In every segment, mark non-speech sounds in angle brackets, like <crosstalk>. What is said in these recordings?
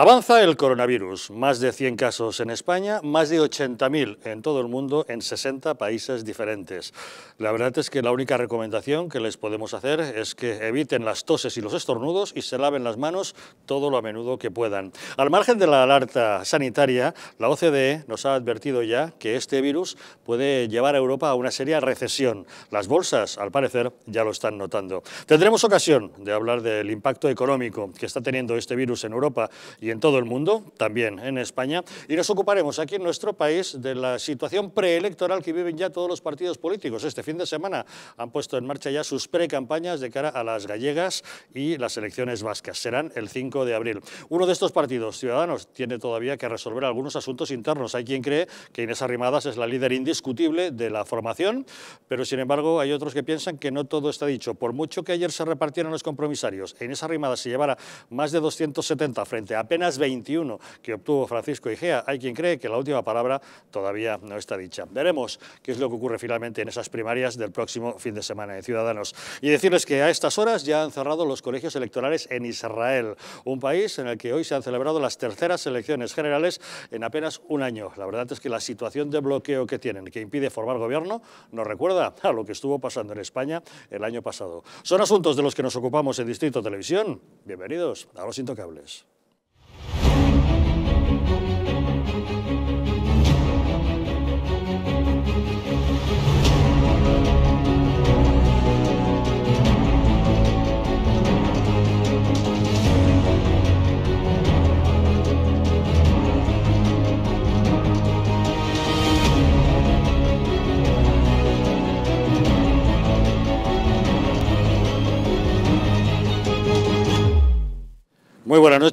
Avanza el coronavirus, más de 100 casos en España, más de 80.000 en todo el mundo, en 60 países diferentes. La verdad es que la única recomendación que les podemos hacer es que eviten las toses y los estornudos y se laven las manos todo lo a menudo que puedan. Al margen de la alerta sanitaria, la OCDE nos ha advertido ya que este virus puede llevar a Europa a una seria recesión. Las bolsas, al parecer, ya lo están notando. Tendremos ocasión de hablar del impacto económico que está teniendo este virus en Europa y y en todo el mundo, también en España, y nos ocuparemos aquí en nuestro país de la situación preelectoral que viven ya todos los partidos políticos. Este fin de semana han puesto en marcha ya sus precampañas de cara a las gallegas y las elecciones vascas. Serán el 5 de abril. Uno de estos partidos, Ciudadanos, tiene todavía que resolver algunos asuntos internos. Hay quien cree que Inés Arrimadas es la líder indiscutible de la formación, pero sin embargo hay otros que piensan que no todo está dicho. Por mucho que ayer se repartieran los compromisarios e Inés Arrimadas se llevara más de 270 frente a apenas apenas 21 que obtuvo Francisco Igea. Hay quien cree que la última palabra todavía no está dicha. Veremos qué es lo que ocurre finalmente en esas primarias del próximo fin de semana de Ciudadanos. Y decirles que a estas horas ya han cerrado los colegios electorales en Israel, un país en el que hoy se han celebrado las terceras elecciones generales en apenas un año. La verdad es que la situación de bloqueo que tienen, que impide formar gobierno, nos recuerda a lo que estuvo pasando en España el año pasado. Son asuntos de los que nos ocupamos en Distrito Televisión. Bienvenidos a Los Intocables.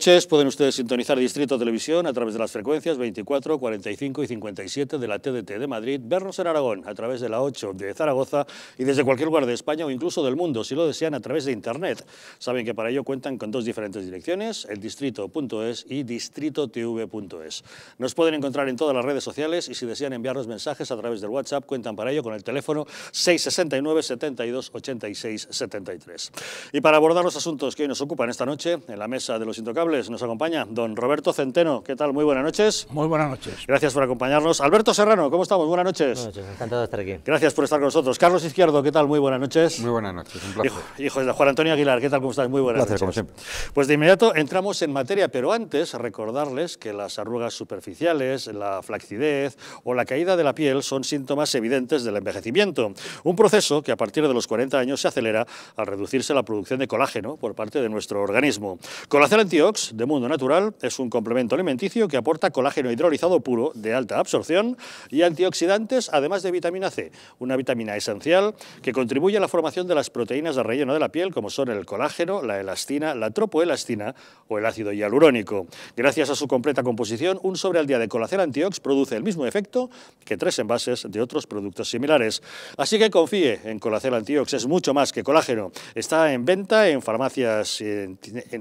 Noches, pueden ustedes sintonizar Distrito Televisión a través de las frecuencias 24, 45 y 57 de la TDT de Madrid, vernos en Aragón a través de la 8 de Zaragoza y desde cualquier lugar de España o incluso del mundo, si lo desean, a través de Internet. Saben que para ello cuentan con dos diferentes direcciones, el distrito.es y distritotv.es. Nos pueden encontrar en todas las redes sociales y si desean enviarnos mensajes a través del WhatsApp, cuentan para ello con el teléfono 669 72 86 73. Y para abordar los asuntos que hoy nos ocupan esta noche, en la mesa de los Intocables nos acompaña don Roberto Centeno. ¿Qué tal? Muy buenas noches. Muy buenas noches. Gracias por acompañarnos. Alberto Serrano, ¿cómo estamos? Buenas noches. Buenas noches, encantado de estar aquí. Gracias por estar con nosotros. Carlos Izquierdo, ¿qué tal? Muy buenas noches. Muy buenas noches, un placer. Hijo, de Juan Antonio Aguilar, ¿qué tal? ¿Cómo estás? Muy buenas noches. como siempre. Pues de inmediato entramos en materia, pero antes recordarles que las arrugas superficiales, la flacidez o la caída de la piel son síntomas evidentes del envejecimiento. Un proceso que a partir de los 40 años se acelera al reducirse la producción de colágeno por parte de nuestro organismo. Colacel Antiox de Mundo Natural es un complemento alimenticio que aporta colágeno hidrolizado puro de alta absorción y antioxidantes, además de vitamina C, una vitamina esencial que contribuye a la formación de las proteínas de relleno de la piel, como son el colágeno, la elastina, la tropoelastina o el ácido hialurónico. Gracias a su completa composición, un sobre al día de Colacel Antiox produce el mismo efecto que tres envases de otros productos similares. Así que confíe en Colacel Antiox, es mucho más que colágeno. Está en venta en farmacias,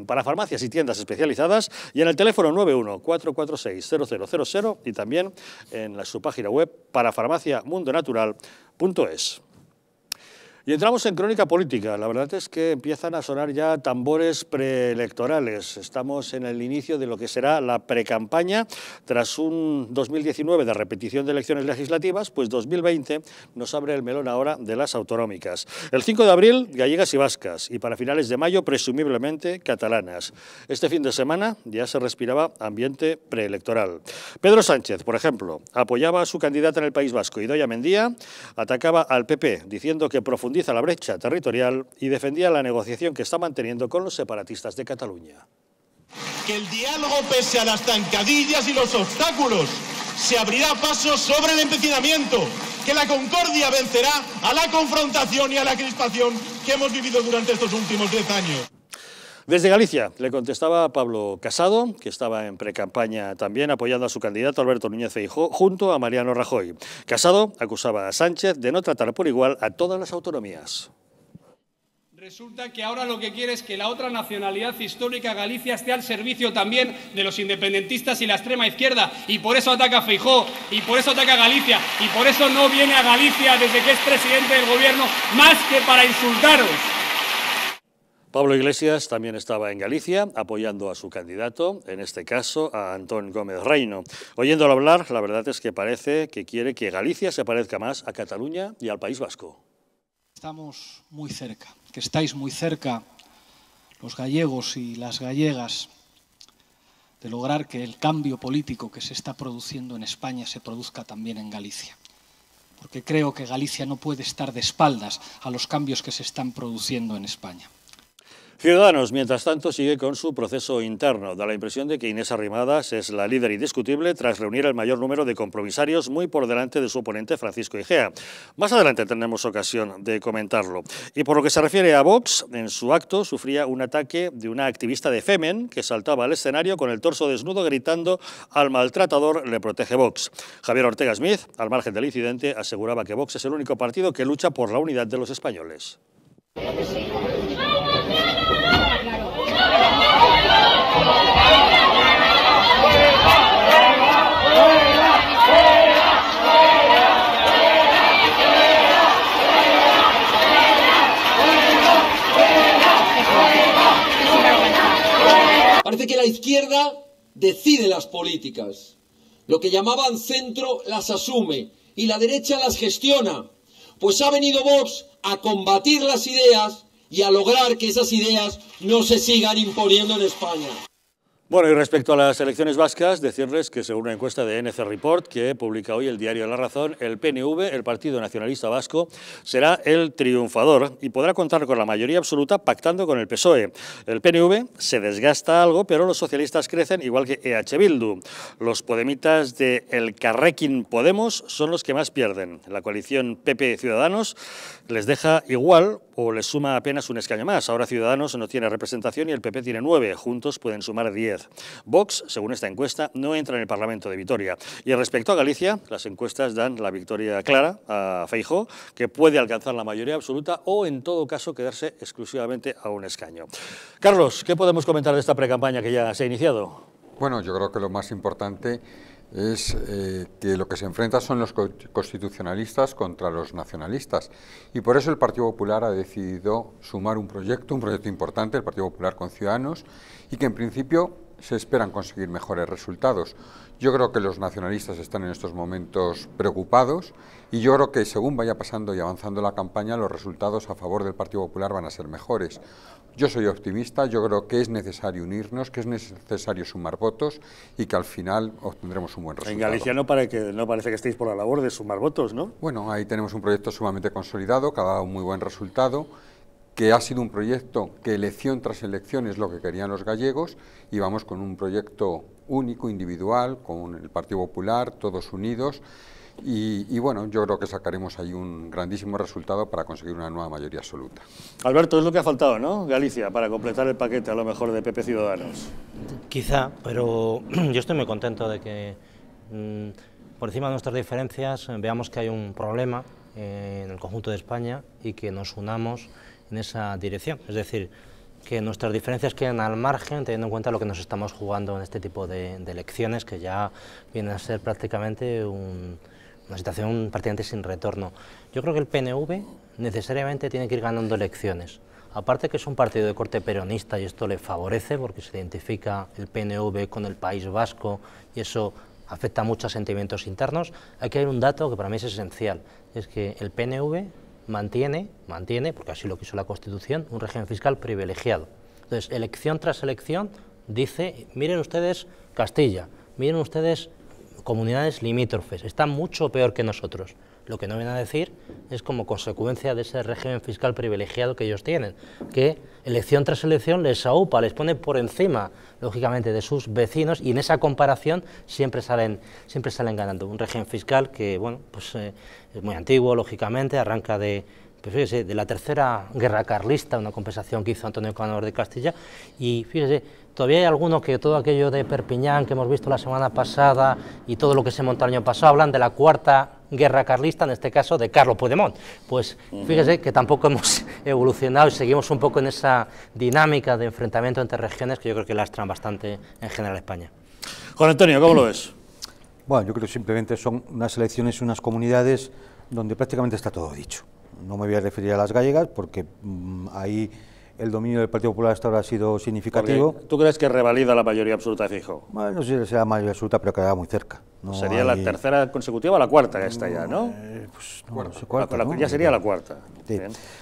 para farmacias y tiendas y en el teléfono 91-446-0000 y también en su página web parafarmaciamundonatural.es. Y entramos en crónica política. La verdad es que empiezan a sonar ya tambores preelectorales. Estamos en el inicio de lo que será la precampaña. Tras un 2019 de repetición de elecciones legislativas, pues 2020 nos abre el melón ahora de las autonómicas. El 5 de abril, gallegas y vascas. Y para finales de mayo, presumiblemente, catalanas. Este fin de semana ya se respiraba ambiente preelectoral. Pedro Sánchez, por ejemplo, apoyaba a su candidata en el País Vasco, Idoia Mendía, atacaba al PP, diciendo que profundizaba la brecha territorial y defendía la negociación que está manteniendo con los separatistas de Cataluña. Que el diálogo, pese a las zancadillas y los obstáculos, se abrirá paso sobre el empecinamiento, que la concordia vencerá a la confrontación y a la crispación que hemos vivido durante estos últimos diez años. Desde Galicia le contestaba Pablo Casado, que estaba en precampaña también apoyando a su candidato Alberto Núñez Feijóo junto a Mariano Rajoy. Casado acusaba a Sánchez de no tratar por igual a todas las autonomías. Resulta que ahora lo que quiere es que la otra nacionalidad histórica, Galicia, esté al servicio también de los independentistas y la extrema izquierda. Y por eso ataca a Feijó, y por eso ataca a Galicia, y por eso no viene a Galicia desde que es presidente del gobierno, más que para insultaros. Pablo Iglesias también estaba en Galicia apoyando a su candidato, en este caso a Antón Gómez Reino. Oyéndolo hablar, la verdad es que parece que quiere que Galicia se parezca más a Cataluña y al País Vasco. Estamos muy cerca, que estáis muy cerca los gallegos y las gallegas de lograr que el cambio político que se está produciendo en España se produzca también en Galicia. Porque creo que Galicia no puede estar de espaldas a los cambios que se están produciendo en España. Ciudadanos, mientras tanto, sigue con su proceso interno. Da la impresión de que Inés Arrimadas es la líder indiscutible tras reunir el mayor número de compromisarios muy por delante de su oponente Francisco Igea. Más adelante tendremos ocasión de comentarlo. Y por lo que se refiere a Vox, en su acto sufría un ataque de una activista de Femen que saltaba al escenario con el torso desnudo gritando al maltratador le protege Vox. Javier Ortega Smith, al margen del incidente, aseguraba que Vox es el único partido que lucha por la unidad de los españoles. Parece que la izquierda decide las políticas. Lo que llamaban centro las asume y la derecha las gestiona. Pues ha venido Vox a combatir las ideas y a lograr que esas ideas no se sigan imponiendo en España. Bueno, y respecto a las elecciones vascas, decirles que según una encuesta de NC Report que publica hoy el diario La Razón, el PNV, el Partido Nacionalista Vasco, será el triunfador y podrá contar con la mayoría absoluta pactando con el PSOE. El PNV se desgasta algo, pero los socialistas crecen igual que EH Bildu. Los podemitas de El Carrequín Podemos son los que más pierden. La coalición PP Ciudadanos les deja igual o les suma apenas un escaño más. Ahora Ciudadanos no tiene representación y el PP tiene nueve. Juntos pueden sumar diez. Vox, según esta encuesta, no entra en el Parlamento de Vitoria. Y respecto a Galicia, las encuestas dan la victoria clara a Feijó, que puede alcanzar la mayoría absoluta o, en todo caso, quedarse exclusivamente a un escaño. Carlos, ¿qué podemos comentar de esta precampaña que ya se ha iniciado? Bueno, yo creo que lo más importante es eh, que lo que se enfrenta son los constitucionalistas contra los nacionalistas. Y por eso el Partido Popular ha decidido sumar un proyecto, un proyecto importante, el Partido Popular con Ciudadanos, y que en principio se esperan conseguir mejores resultados. Yo creo que los nacionalistas están en estos momentos preocupados y yo creo que según vaya pasando y avanzando la campaña, los resultados a favor del Partido Popular van a ser mejores. Yo soy optimista, yo creo que es necesario unirnos, que es necesario sumar votos y que al final obtendremos un buen resultado. En Galicia no, parece que, no parece que estéis por la labor de sumar votos, ¿no? Bueno, ahí tenemos un proyecto sumamente consolidado, que ha dado un muy buen resultado que ha sido un proyecto que elección tras elección es lo que querían los gallegos y vamos con un proyecto único, individual, con el Partido Popular, todos unidos y, bueno, yo creo que sacaremos ahí un grandísimo resultado para conseguir una nueva mayoría absoluta. Alberto, es lo que ha faltado, ¿no? Galicia, para completar el paquete a lo mejor de PP Ciudadanos. Quizá, pero <clears throat> yo estoy muy contento de que mm, por encima de nuestras diferencias veamos que hay un problema en el conjunto de España y que nos unamos en esa dirección. Es decir, que nuestras diferencias queden al margen, teniendo en cuenta lo que nos estamos jugando en este tipo de, elecciones, que ya viene a ser prácticamente una situación prácticamente sin retorno. Yo creo que el PNV necesariamente tiene que ir ganando elecciones. Aparte que es un partido de corte peronista y esto le favorece porque se identifica el PNV con el País Vasco y eso afecta mucho a sentimientos internos, aquí hay un dato que para mí es esencial, es que el PNV mantiene, mantiene, porque así lo quiso la Constitución, un régimen fiscal privilegiado. Entonces, elección tras elección dice, miren ustedes Castilla, miren ustedes comunidades limítrofes, están mucho peor que nosotros. Lo que no viene a decir es como consecuencia de ese régimen fiscal privilegiado que ellos tienen, que elección tras elección les aupa, les pone por encima, lógicamente, de sus vecinos y en esa comparación siempre salen, siempre salen ganando. Un régimen fiscal que, bueno, pues eh, es muy antiguo, lógicamente, arranca de, pues fíjese, de la tercera guerra carlista, una compensación que hizo Antonio Canador de Castilla, y fíjese, todavía hay algunos que todo aquello de Perpiñán que hemos visto la semana pasada y todo lo que se montó el año pasado, hablan de la cuarta guerra carlista, en este caso de Carlos Puigdemont. Pues fíjese que tampoco hemos <laughs> evolucionado y seguimos un poco en esa dinámica de enfrentamiento entre regiones que yo creo que lastran bastante en general España. Juan Antonio, ¿cómo lo ves? Bueno, yo creo que simplemente son unas elecciones, unas comunidades donde prácticamente está todo dicho. No me voy a referir a las gallegas porque mm, ahí el dominio del Partido Popular hasta ahora ha sido significativo. Porque, ¿Tú crees que revalida la mayoría absoluta de Fijo? Bueno, no sé si será mayoría absoluta, pero quedará muy cerca. No Sería la tercera consecutiva o la cuarta que está ya, ¿no? Eh, pues no, no sé La- cuarta, la- ¿no? Ya sería la cuarta. Sí.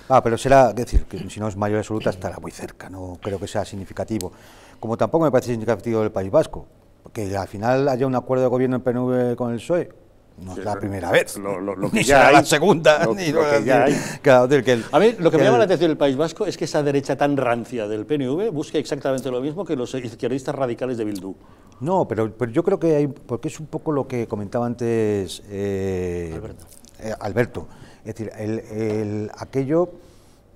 Ah, pero será, es decir, que si no es mayoría absoluta estará muy cerca, no creo que sea significativo. Como tampoco me parece significativo el País Vasco, porque al final haya un acuerdo de gobierno en PNV con el PSOE. No es la primera vez. Lo- lo- lo <laughs> que ni ya será hay. la segunda. Lo- ni lo que ya hay. claro, es decir, que el- A mí lo que me llama el- la atención del País Vasco es que esa derecha tan rancia del PNV busca exactamente lo mismo que los izquierdistas radicales de Bildu. No, pero, pero yo creo que hay, porque es un poco lo que comentaba antes eh, eh, Alberto. Es decir, el, el- aquello,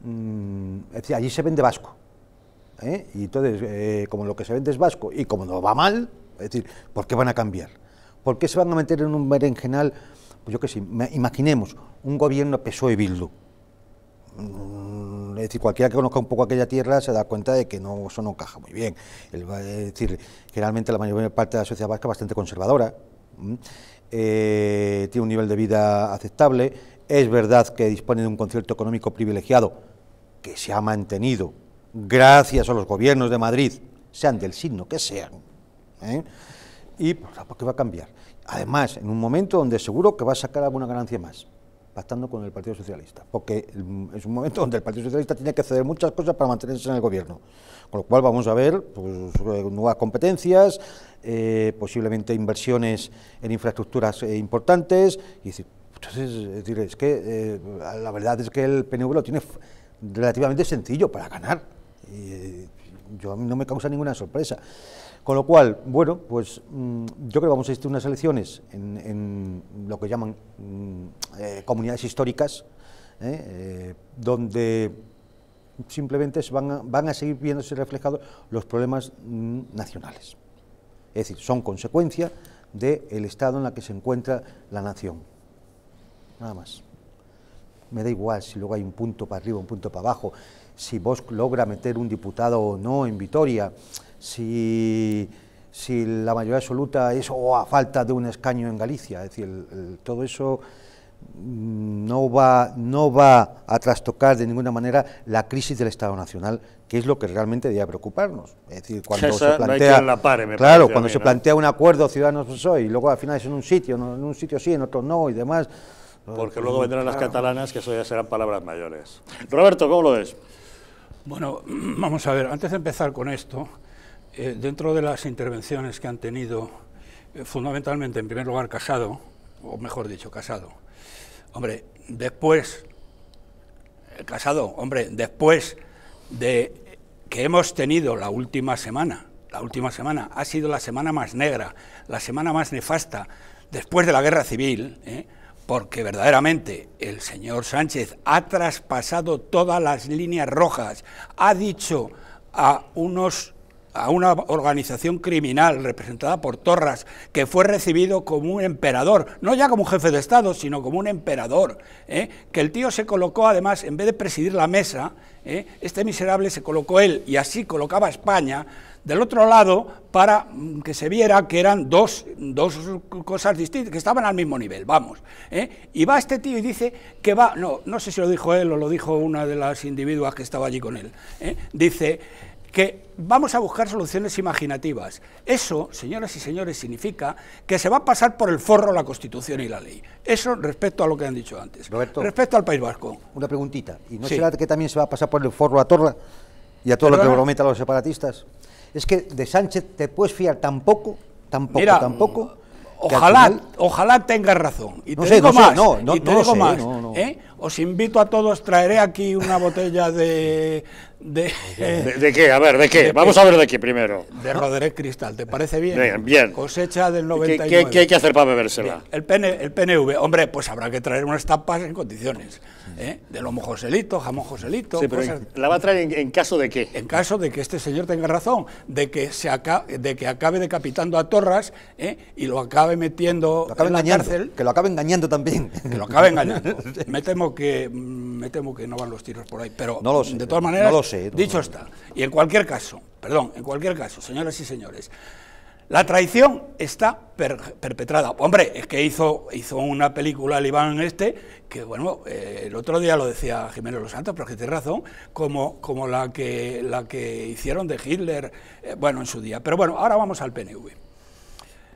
mm, es decir, allí se vende vasco. ¿eh? Y entonces, eh, como lo que se vende es vasco y como no va mal, es decir, ¿por qué van a cambiar? ¿Por qué se van a meter en un berenjenal? Pues yo qué sé, ma- imaginemos un gobierno PSOE-Bildu. Mm, Es decir, cualquiera que conozca un poco aquella tierra se da cuenta de que no, eso no encaja muy bien. Es decir, generalmente la mayor parte de la sociedad vasca es bastante conservadora, eh, tiene un nivel de vida aceptable, es verdad que dispone de un concierto económico privilegiado que se ha mantenido gracias a los gobiernos de Madrid, sean del signo que sean, ¿eh? Y pues, ¿por qué va a cambiar? Además, en un momento donde seguro que va a sacar alguna ganancia más, pactando con el Partido Socialista, porque es un momento donde el Partido Socialista tiene que ceder muchas cosas para mantenerse en el gobierno. Con lo cual vamos a ver pues, eh, nuevas competencias, eh, posiblemente inversiones en infraestructuras eh, importantes. Y decir, entonces, es, que la verdad es que el PNV lo tiene relativamente sencillo para ganar. Y, yo a mí no me causa ninguna sorpresa. Con lo cual, bueno, pues mm, yo creo que vamos a asistir a unas elecciones en, lo que llaman mm, eh, comunidades históricas, ¿eh? Eh, donde simplemente van a, van a seguir viéndose reflejados los problemas mm, nacionales. Es decir, son consecuencia del estado en el que se encuentra la nación. Nada más. Me da igual si luego hay un punto para arriba, un punto para abajo, si vos logra meter un diputado o no en Vitoria, si, si la mayoría absoluta es o a falta de un escaño en Galicia. Es decir, el- el- todo eso mm, no va, no va a trastocar de ninguna manera la crisis del Estado Nacional, que es lo que realmente debería preocuparnos. Es decir, cuando Esa se plantea, la pare, me claro, cuando mí, se ¿no? plantea un acuerdo ciudadanos PSOE y luego al final es en un sitio, no- en un sitio sí, en otro no y demás. Porque luego vendrán las catalanas, que eso ya serán palabras mayores. Roberto, ¿cómo lo ves? Bueno, <clears throat> vamos a ver, antes de empezar con esto, eh, dentro de las intervenciones que han tenido, eh, fundamentalmente, en primer lugar, Casado, o mejor dicho, Casado, hombre, después, eh, Casado, hombre, después de que hemos tenido la última semana, la última semana ha sido la semana más negra, la semana más nefasta después de la guerra civil, porque verdaderamente el señor Sánchez ha traspasado todas las líneas rojas, ha dicho a unos a una organización criminal representada por Torras, que fue recibido como un emperador, no ya como un jefe de Estado, sino como un emperador, ¿eh? que el tío se colocó además, en vez de presidir la mesa, ¿eh? este miserable se colocó él y así colocaba a España del otro lado para mm, que se viera que eran dos, dos cosas distintas, que estaban al mismo nivel, vamos. ¿eh? Y va este tío y dice que va, no, no sé si lo dijo él o lo dijo una de las individuas que estaba allí con él, dice que vamos a buscar soluciones imaginativas. Eso, señoras y señores, significa que se va a pasar por el forro la Constitución y la ley. Eso respecto a lo que han dicho antes. Roberto. Respecto al País Vasco. Una preguntita. ¿Y no Sí. será que también se va a pasar por el forro a Torra y a todo lo que prometan los separatistas? Es que de Sánchez te puedes fiar tampoco, tampoco, Mira, tampoco. al Ojalá, final- ojalá tenga razón. Y No te sé, digo no sé, más. no, no, y te digo sé, más. no, no. ¿eh? Os invito a todos, traeré aquí una botella de. De, ¿De, de qué? A ver, ¿de qué? de- Vamos a ver de qué primero. de Roderick Cristal, ¿te parece bien? Bien, bien. Cosecha del ¿Qué, 99. qué- qué hay que hacer para bebérsela? El, PN el PNV, hombre, pues habrá que traer unas tapas en condiciones. ¿eh? De lomo Joselito, jamón Joselito. Sí, pero cosas- ¿La va a traer en, en caso de qué? en caso de que este señor tenga razón, de que, se aca- de que acabe decapitando a Torras ¿eh? y lo acabe metiendo Lo acabe en la cárcel, que lo acabe engañando también. que lo acabe engañando. <laughs> me, temo que, me temo que no van los tiros por ahí, pero No lo sé, de todas no maneras, lo sé, dicho está. Y en cualquier caso, perdón, en cualquier caso, señoras y señores, La traición está perpetrada. Hombre, es que hizo, hizo una película el Iván este, que bueno, eh, el otro día lo decía Jiménez Los Santos, pero que tiene razón, como, como la, que, la que hicieron de Hitler, eh, bueno, en su día. Pero bueno, ahora vamos al PNV.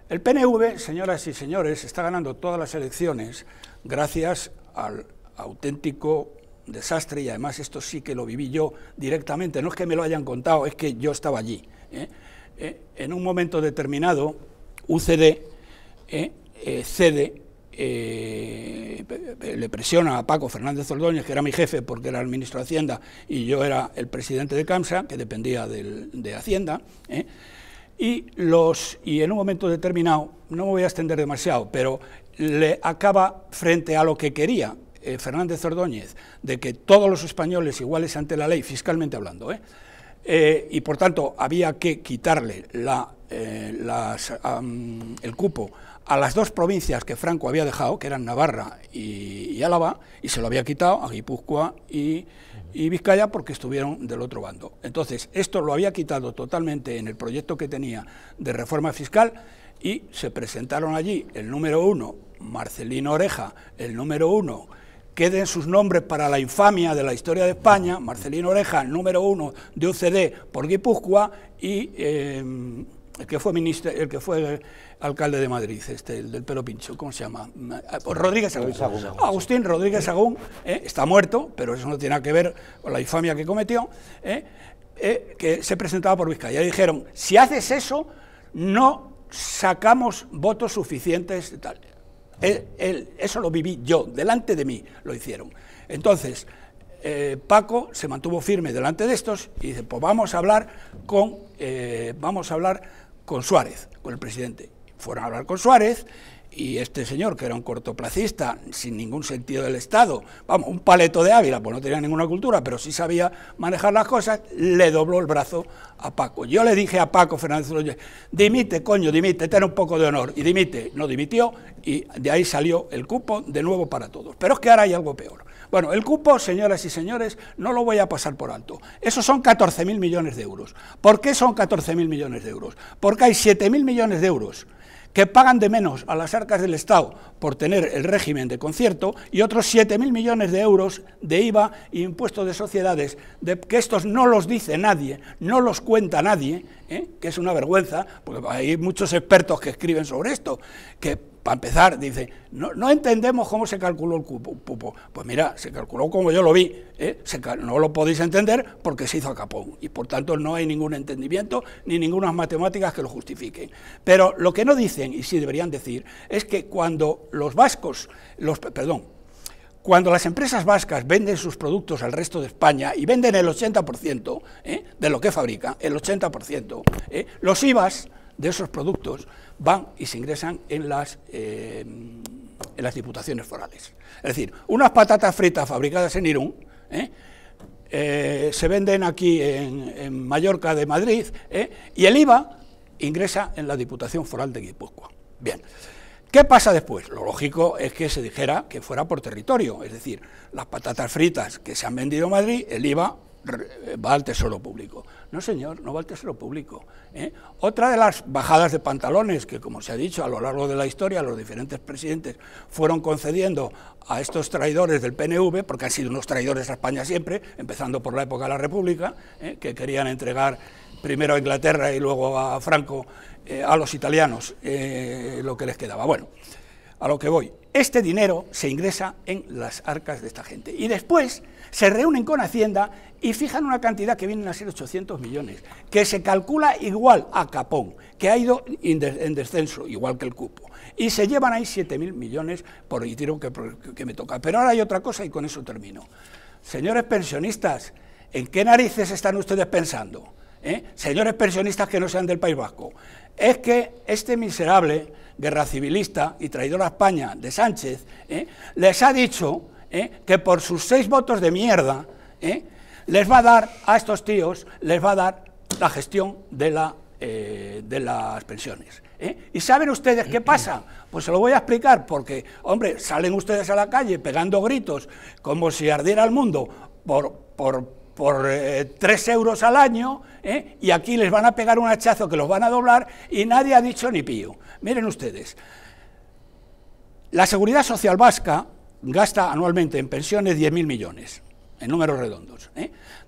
El PNV, señoras y señores, está ganando todas las elecciones gracias al auténtico desastre, y además esto sí que lo viví yo directamente, no es que me lo hayan contado, es que yo estaba allí. ¿eh? Eh, en un momento determinado, UCD eh, cede, le presiona a Paco Fernández Ordóñez, que era mi jefe porque era el ministro de Hacienda y yo era el presidente de CAMSA, que dependía de Hacienda, y, los, y en un momento determinado, no me voy a extender demasiado, pero le acaba frente a lo que quería Fernández Ordóñez, de que todos los españoles iguales ante la ley, fiscalmente hablando, ¿eh? Eh, y por tanto había que quitarle eh, el cupo a las dos provincias que Franco había dejado, que eran Navarra y, Álava, y se lo había quitado a Guipúzcoa y, Vizcaya porque estuvieron del otro bando. Entonces, esto lo había quitado totalmente en el proyecto que tenía de reforma fiscal y se presentaron allí el número uno, Marcelino Oreja, el número uno, queden sus nombres para la infamia de la historia de España, Marcelino Oreja, número uno de UCD por Guipúzcoa, y eh, el que fue ministro, el que fue alcalde de Madrid, este, el del pelo pincho, ¿cómo se llama? Rodríguez Agún. Agustín Rodríguez Agún eh, está muerto, pero eso no tiene nada que ver con la infamia que cometió, eh, que se presentaba por Vizcaya. Y dijeron, si haces eso, no sacamos votos suficientes. Tal eso lo viví yo, delante de mí lo hicieron. Entonces, eh, Paco se mantuvo firme delante de estos y dice, pues vamos a hablar con, eh, vamos a hablar con Suárez, con el presidente. Fueron a hablar con Suárez y este señor, que era un cortoplacista, sin ningún sentido del Estado, vamos, un paleto de Ávila, pues no tenía ninguna cultura, pero sí sabía manejar las cosas, le dobló el brazo a Paco. Yo le dije a Paco Fernández Loye, dimite, coño, dimite, ten un poco de honor, y dimite, no dimitió, y de ahí salió el cupo de nuevo para todos. Pero es que ahora hay algo peor. Bueno, el cupo, señoras y señores, no lo voy a pasar por alto. Esos son 14.000 millones de euros. ¿Por qué son 14.000 millones de euros? Porque hay 7.000 millones de euros que pagan de menos a las arcas del Estado por tener el régimen de concierto y otros 7.000 millones de euros de IVA e impuestos de sociedades, de, que estos no los dice nadie, no los cuenta nadie, ¿eh? que es una vergüenza, porque hay muchos expertos que escriben sobre esto, que para empezar, dice, no, entendemos cómo se calculó el cupo. Pues mira, se calculó como yo lo vi, ¿eh? no lo podéis entender porque se hizo a capón y por tanto no hay ningún entendimiento ni ninguna matemáticas que lo justifiquen. Pero lo que no dicen, y sí deberían decir, es que cuando los vascos, los, perdón, cuando las empresas vascas venden sus productos al resto de España y venden el 80% ¿eh? de lo que fabrican, el 80%, ¿eh? los IVAs de esos productos van y se ingresan en las, eh, en las diputaciones forales. Es decir, unas patatas fritas fabricadas en Irún ¿eh? Eh, se venden aquí en, Mallorca de Madrid y el IVA ingresa en la Diputación Foral de Guipúzcoa. Bien. ¿Qué pasa después? Lo lógico es que se dijera que fuera por territorio, es decir, las patatas fritas que se han vendido en Madrid, el IVA va al tesoro público. No, señor, no va al tesoro público. ¿eh? Otra de las bajadas de pantalones que, como se ha dicho, a lo largo de la historia los diferentes presidentes fueron concediendo a estos traidores del PNV, porque han sido unos traidores a España siempre, empezando por la época de la República, ¿eh? que querían entregar primero a Inglaterra y luego a Franco, eh, a los italianos, lo que les quedaba. Bueno, a lo que voy. Este dinero se ingresa en las arcas de esta gente. Y después se reúnen con Hacienda y fijan una cantidad que vienen a ser 800 millones, que se calcula igual a Capón, que ha ido en descenso, igual que el cupo. Y se llevan ahí 7.000 millones por el tiro que, me toca. Pero ahora hay otra cosa y con eso termino. Señores pensionistas, ¿en qué narices están ustedes pensando? ¿Eh? Señores pensionistas que no sean del País Vasco, es que este miserable guerra civilista y traidor a España de Sánchez ¿eh? les ha dicho ¿eh? que por sus seis votos de mierda les va a dar a estos tíos, les va a dar la gestión de, la, de las pensiones. ¿Y saben ustedes qué pasa? Pues se lo voy a explicar, porque, hombre, salen ustedes a la calle pegando gritos como si ardiera el mundo por, por por 3 euros al año y aquí les van a pegar un hachazo que los van a doblar y nadie ha dicho ni pío. Miren ustedes, la Seguridad Social Vasca gasta anualmente en pensiones 10.000 millones, en números redondos.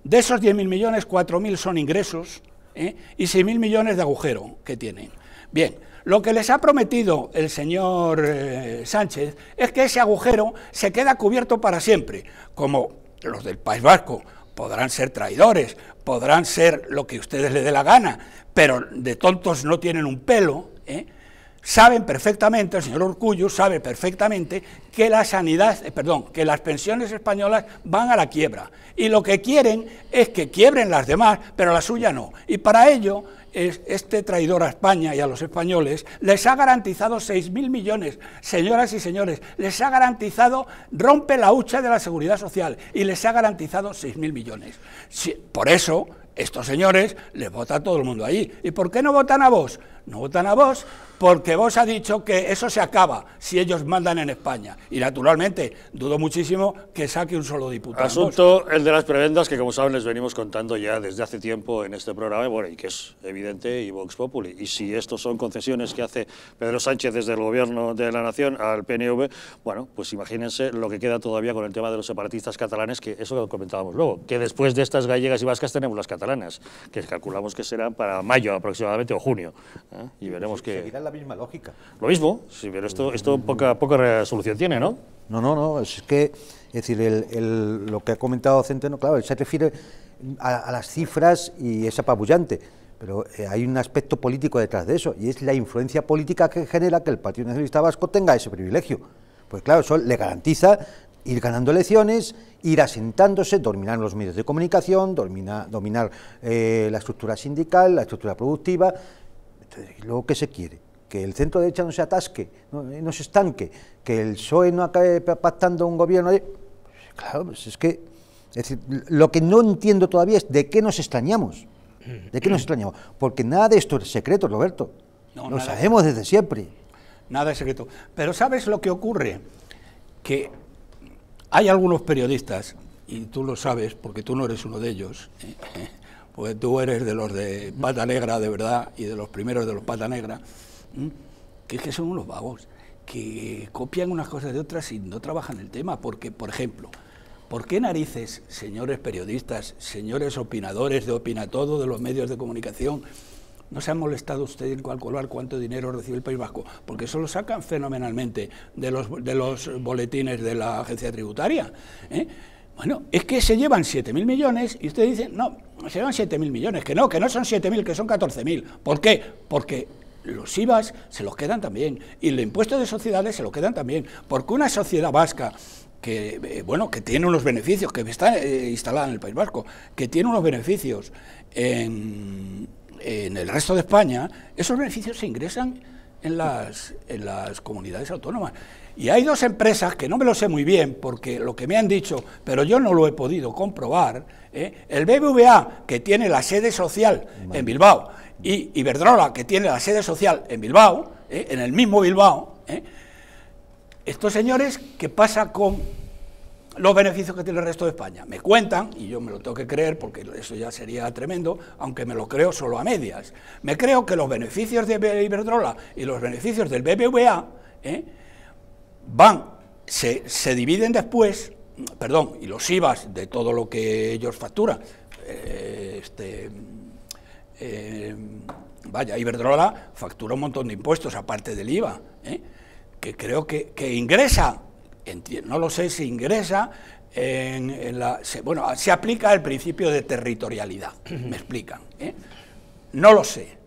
De esos 10.000 millones, 4.000 son ingresos y 6.000 millones de agujero que tienen. Bien, lo que les ha prometido el señor eh, Sánchez es que ese agujero se queda cubierto para siempre, como los del País Vasco podrán ser traidores, podrán ser lo que ustedes le dé la gana, pero de tontos no tienen un pelo, ¿eh? Saben perfectamente, el señor Urcullo sabe perfectamente que la sanidad, eh, perdón, que las pensiones españolas van a la quiebra y lo que quieren es que quiebren las demás, pero la suya no. Y para ello este traidor a España y a los españoles les ha garantizado 6.000 millones. Señoras y señores, les ha garantizado, rompe la hucha de la seguridad social y les ha garantizado 6.000 millones. por eso, estos señores les vota todo el mundo ahí. ¿Y por qué no votan a vos? No votan a vos porque vos ha dicho que eso se acaba si ellos mandan en España. Y naturalmente, dudo muchísimo que saque un solo diputado. Asunto el de las prebendas, que como saben les venimos contando ya desde hace tiempo en este programa, bueno, y que es evidente y Vox Populi. Y si estos son concesiones que hace Pedro Sánchez desde el gobierno de la Nación al PNV, bueno, pues imagínense lo que queda todavía con el tema de los separatistas catalanes, que eso lo comentábamos luego, que después de estas gallegas y vascas tenemos las catalanas, que calculamos que serán para mayo aproximadamente o junio. ¿eh? Y veremos que misma lógica. Lo mismo, sí, pero esto, esto poca, poca resolución tiene, ¿no? No, no, no, es que, es decir, el, lo que ha comentado Centeno, claro, se refiere a, las cifras y es apabullante, pero eh, hay un aspecto político detrás de eso, y es la influencia política que genera que el Partido Nacionalista Vasco tenga ese privilegio. Pues claro, eso le garantiza ir ganando elecciones, ir asentándose, dominar los medios de comunicación, dominar, dominar eh, la estructura sindical, la estructura productiva. Entonces, ¿luego qué se quiere? Que el centro derecha no se atasque, no, se estanque, que el PSOE no acabe pactando un gobierno. Claro, pues es que, es decir, lo que no entiendo todavía es de qué nos extrañamos. ¿De qué nos extrañamos? Porque nada de esto es secreto, Roberto. lo sabemos desde siempre. Nada es secreto. Pero ¿sabes lo que ocurre? Que hay algunos periodistas, y tú lo sabes porque tú no eres uno de ellos, ¿eh? <laughs> pues tú eres de los de pata negra de verdad y de los primeros de los pata negra, que es que son unos vagos, que copian unas cosas de otras y no trabajan el tema, porque, por ejemplo, ¿por qué narices, señores periodistas, señores opinadores de Opina Todo, de los medios de comunicación, no se han molestado ustedes en calcular cuánto dinero recibe el País Vasco, porque eso lo sacan fenomenalmente de los, de los boletines de la agencia tributaria. ¿eh? Bueno, es que se llevan 7.000 millones y ustedes dicen, no, se llevan 7.000 millones, que no, que no son 7.000, que son 14.000. ¿Por qué? Porque los IVAs se los quedan también y el impuesto de sociedades se lo quedan también, porque una sociedad vasca que eh, bueno que tiene unos beneficios, que está eh, instalada en el País Vasco, que tiene unos beneficios en, el resto de España, esos beneficios se ingresan en las, en las comunidades autónomas. Y hay dos empresas que no me lo sé muy bien, porque lo que me han dicho, pero yo no lo he podido comprobar, ¿eh? el BBVA, que tiene la sede social en Bilbao, y Iberdrola, que tiene la sede social en Bilbao, ¿eh? en el mismo Bilbao, ¿eh? estos señores, ¿qué pasa con los beneficios que tiene el resto de España? Me cuentan, y yo me lo tengo que creer, porque eso ya sería tremendo, aunque me lo creo solo a medias. Me creo que los beneficios de Iberdrola y los beneficios del BBVA ¿eh? van, se, se dividen después, perdón, y los IVAs de todo lo que ellos facturan, este eh, vaya, Iberdrola factura un montón de impuestos aparte del IVA, ¿eh? que creo que, ingresa, no lo sé si ingresa en, la... bueno, se aplica el principio de territorialidad, me explican. ¿eh? No lo sé,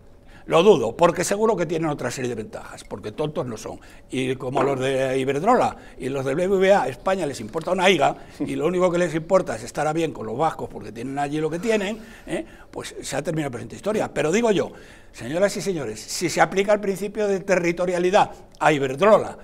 lo dudo, porque seguro que tienen otra serie de ventajas, porque tontos no son. Y como los de Iberdrola y los del BBVA, España les importa una higa, y lo único que les importa es estar bien con los vascos porque tienen allí lo que tienen, ¿eh? pues se ha terminado la presente historia. Pero digo yo, señoras y señores, si se aplica el principio de territorialidad a Iberdrola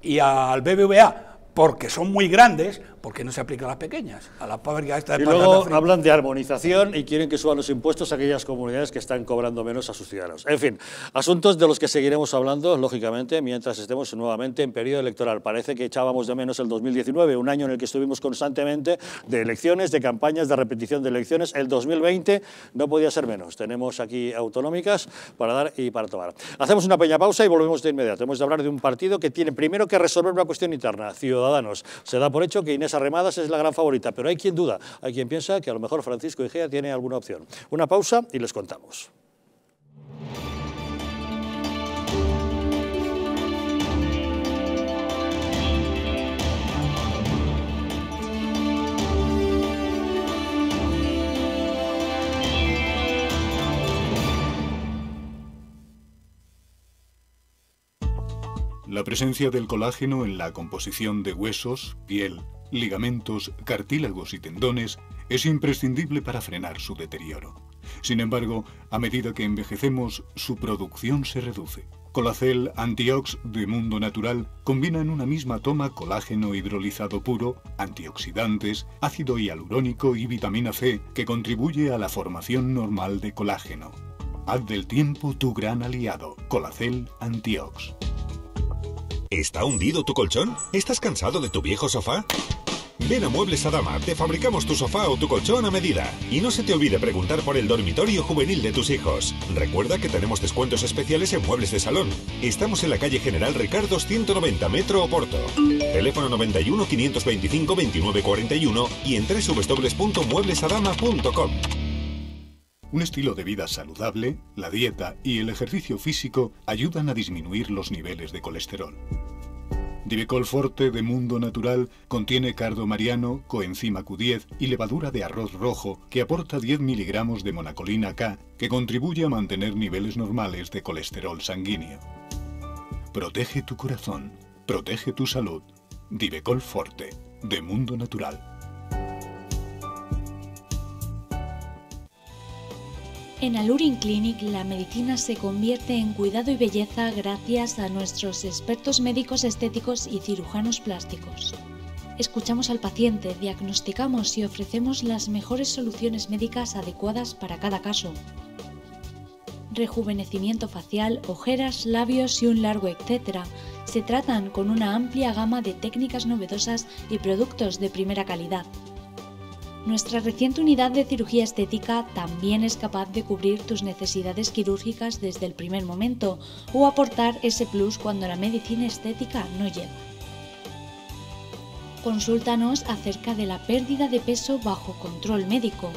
y al BBVA, porque son muy grandes, porque no se aplica a las pequeñas, a la fábrica esta de Y luego hablan de armonización y quieren que suban los impuestos a aquellas comunidades que están cobrando menos a sus ciudadanos. En fin, asuntos de los que seguiremos hablando, lógicamente, mientras estemos nuevamente en periodo electoral. Parece que echábamos de menos el 2019, un año en el que estuvimos constantemente de elecciones, de campañas, de repetición de elecciones. El 2020 no podía ser menos. Tenemos aquí autonómicas para dar y para tomar. Hacemos una pequeña pausa y volvemos de inmediato. Hemos de hablar de un partido que tiene primero que resolver una cuestión interna, Ciudadanos. Se da por hecho que Inés Arremadas es la gran favorita, pero hay quien duda, hay quien piensa que a lo mejor Francisco Igea tiene alguna opción. Una pausa y les contamos. La presencia del colágeno en la composición de huesos, piel, ligamentos, cartílagos y tendones es imprescindible para frenar su deterioro. Sin embargo, a medida que envejecemos, su producción se reduce. Colacel Antiox de Mundo Natural combina en una misma toma colágeno hidrolizado puro, antioxidantes, ácido hialurónico y vitamina C que contribuye a la formación normal de colágeno. Haz del tiempo tu gran aliado. Colacel Antiox. ¿Está hundido tu colchón? ¿Estás cansado de tu viejo sofá? Ven a Muebles Adama, te fabricamos tu sofá o tu colchón a medida. Y no se te olvide preguntar por el dormitorio juvenil de tus hijos. Recuerda que tenemos descuentos especiales en muebles de salón. Estamos en la calle General Ricardo 190 Metro Oporto. Teléfono 91 525 2941 y en www.mueblesadama.com. Un estilo de vida saludable, la dieta y el ejercicio físico ayudan a disminuir los niveles de colesterol. Divecol Forte de Mundo Natural contiene cardo mariano, coenzima Q10 y levadura de arroz rojo que aporta 10 miligramos de monacolina K que contribuye a mantener niveles normales de colesterol sanguíneo. Protege tu corazón, protege tu salud. Divecol Forte de Mundo Natural. En Alurin Clinic la medicina se convierte en cuidado y belleza gracias a nuestros expertos médicos estéticos y cirujanos plásticos. Escuchamos al paciente, diagnosticamos y ofrecemos las mejores soluciones médicas adecuadas para cada caso. Rejuvenecimiento facial, ojeras, labios y un largo etcétera se tratan con una amplia gama de técnicas novedosas y productos de primera calidad. Nuestra reciente unidad de cirugía estética también es capaz de cubrir tus necesidades quirúrgicas desde el primer momento o aportar ese plus cuando la medicina estética no llega. Consúltanos acerca de la pérdida de peso bajo control médico,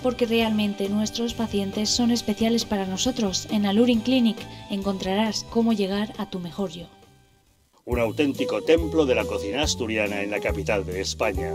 porque realmente nuestros pacientes son especiales para nosotros. En Alurin Clinic encontrarás cómo llegar a tu mejor yo un auténtico templo de la cocina asturiana en la capital de España.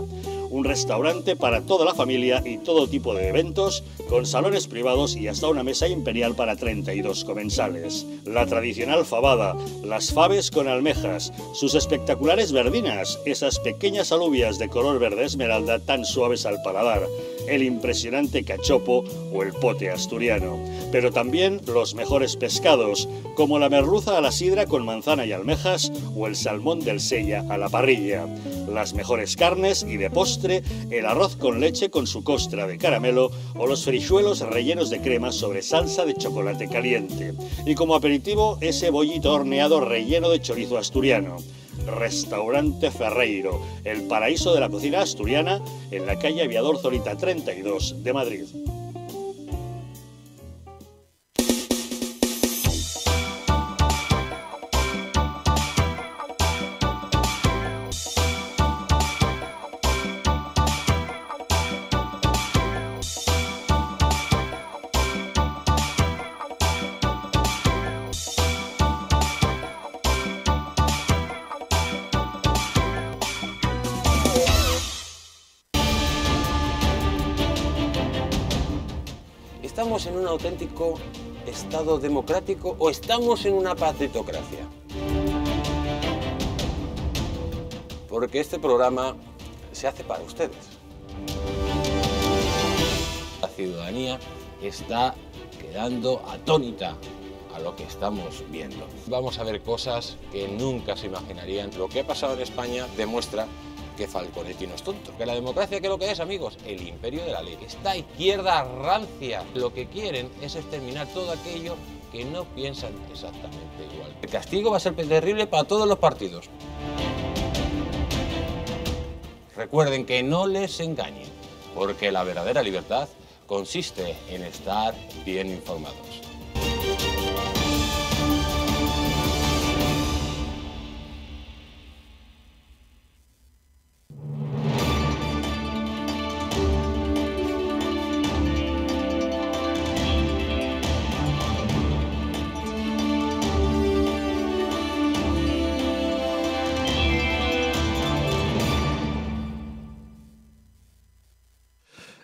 Un restaurante para toda la familia y todo tipo de eventos, con salones privados y hasta una mesa imperial para 32 comensales. La tradicional fabada, las faves con almejas, sus espectaculares verdinas, esas pequeñas alubias de color verde esmeralda tan suaves al paladar, el impresionante cachopo o el pote asturiano, pero también los mejores pescados, como la merluza a la sidra con manzana y almejas o el salmón del sella a la parrilla, las mejores carnes y de postre el arroz con leche con su costra de caramelo o los frichuelos rellenos de crema sobre salsa de chocolate caliente, y como aperitivo ese bollito horneado relleno de chorizo asturiano. Restaurante Ferreiro, el paraíso de la cocina asturiana en la calle Aviador Zorita 32 de Madrid. Auténtico Estado democrático o estamos en una pacitocracia? Porque este programa se hace para ustedes. La ciudadanía está quedando atónita a lo que estamos viendo. Vamos a ver cosas que nunca se imaginarían. Lo que ha pasado en España demuestra que Falconetti no es tonto. Que la democracia, ¿qué es lo que es, amigos? El imperio de la ley. Esta izquierda rancia lo que quieren es exterminar todo aquello que no piensan exactamente igual. El castigo va a ser terrible para todos los partidos. Recuerden que no les engañen, porque la verdadera libertad consiste en estar bien informados.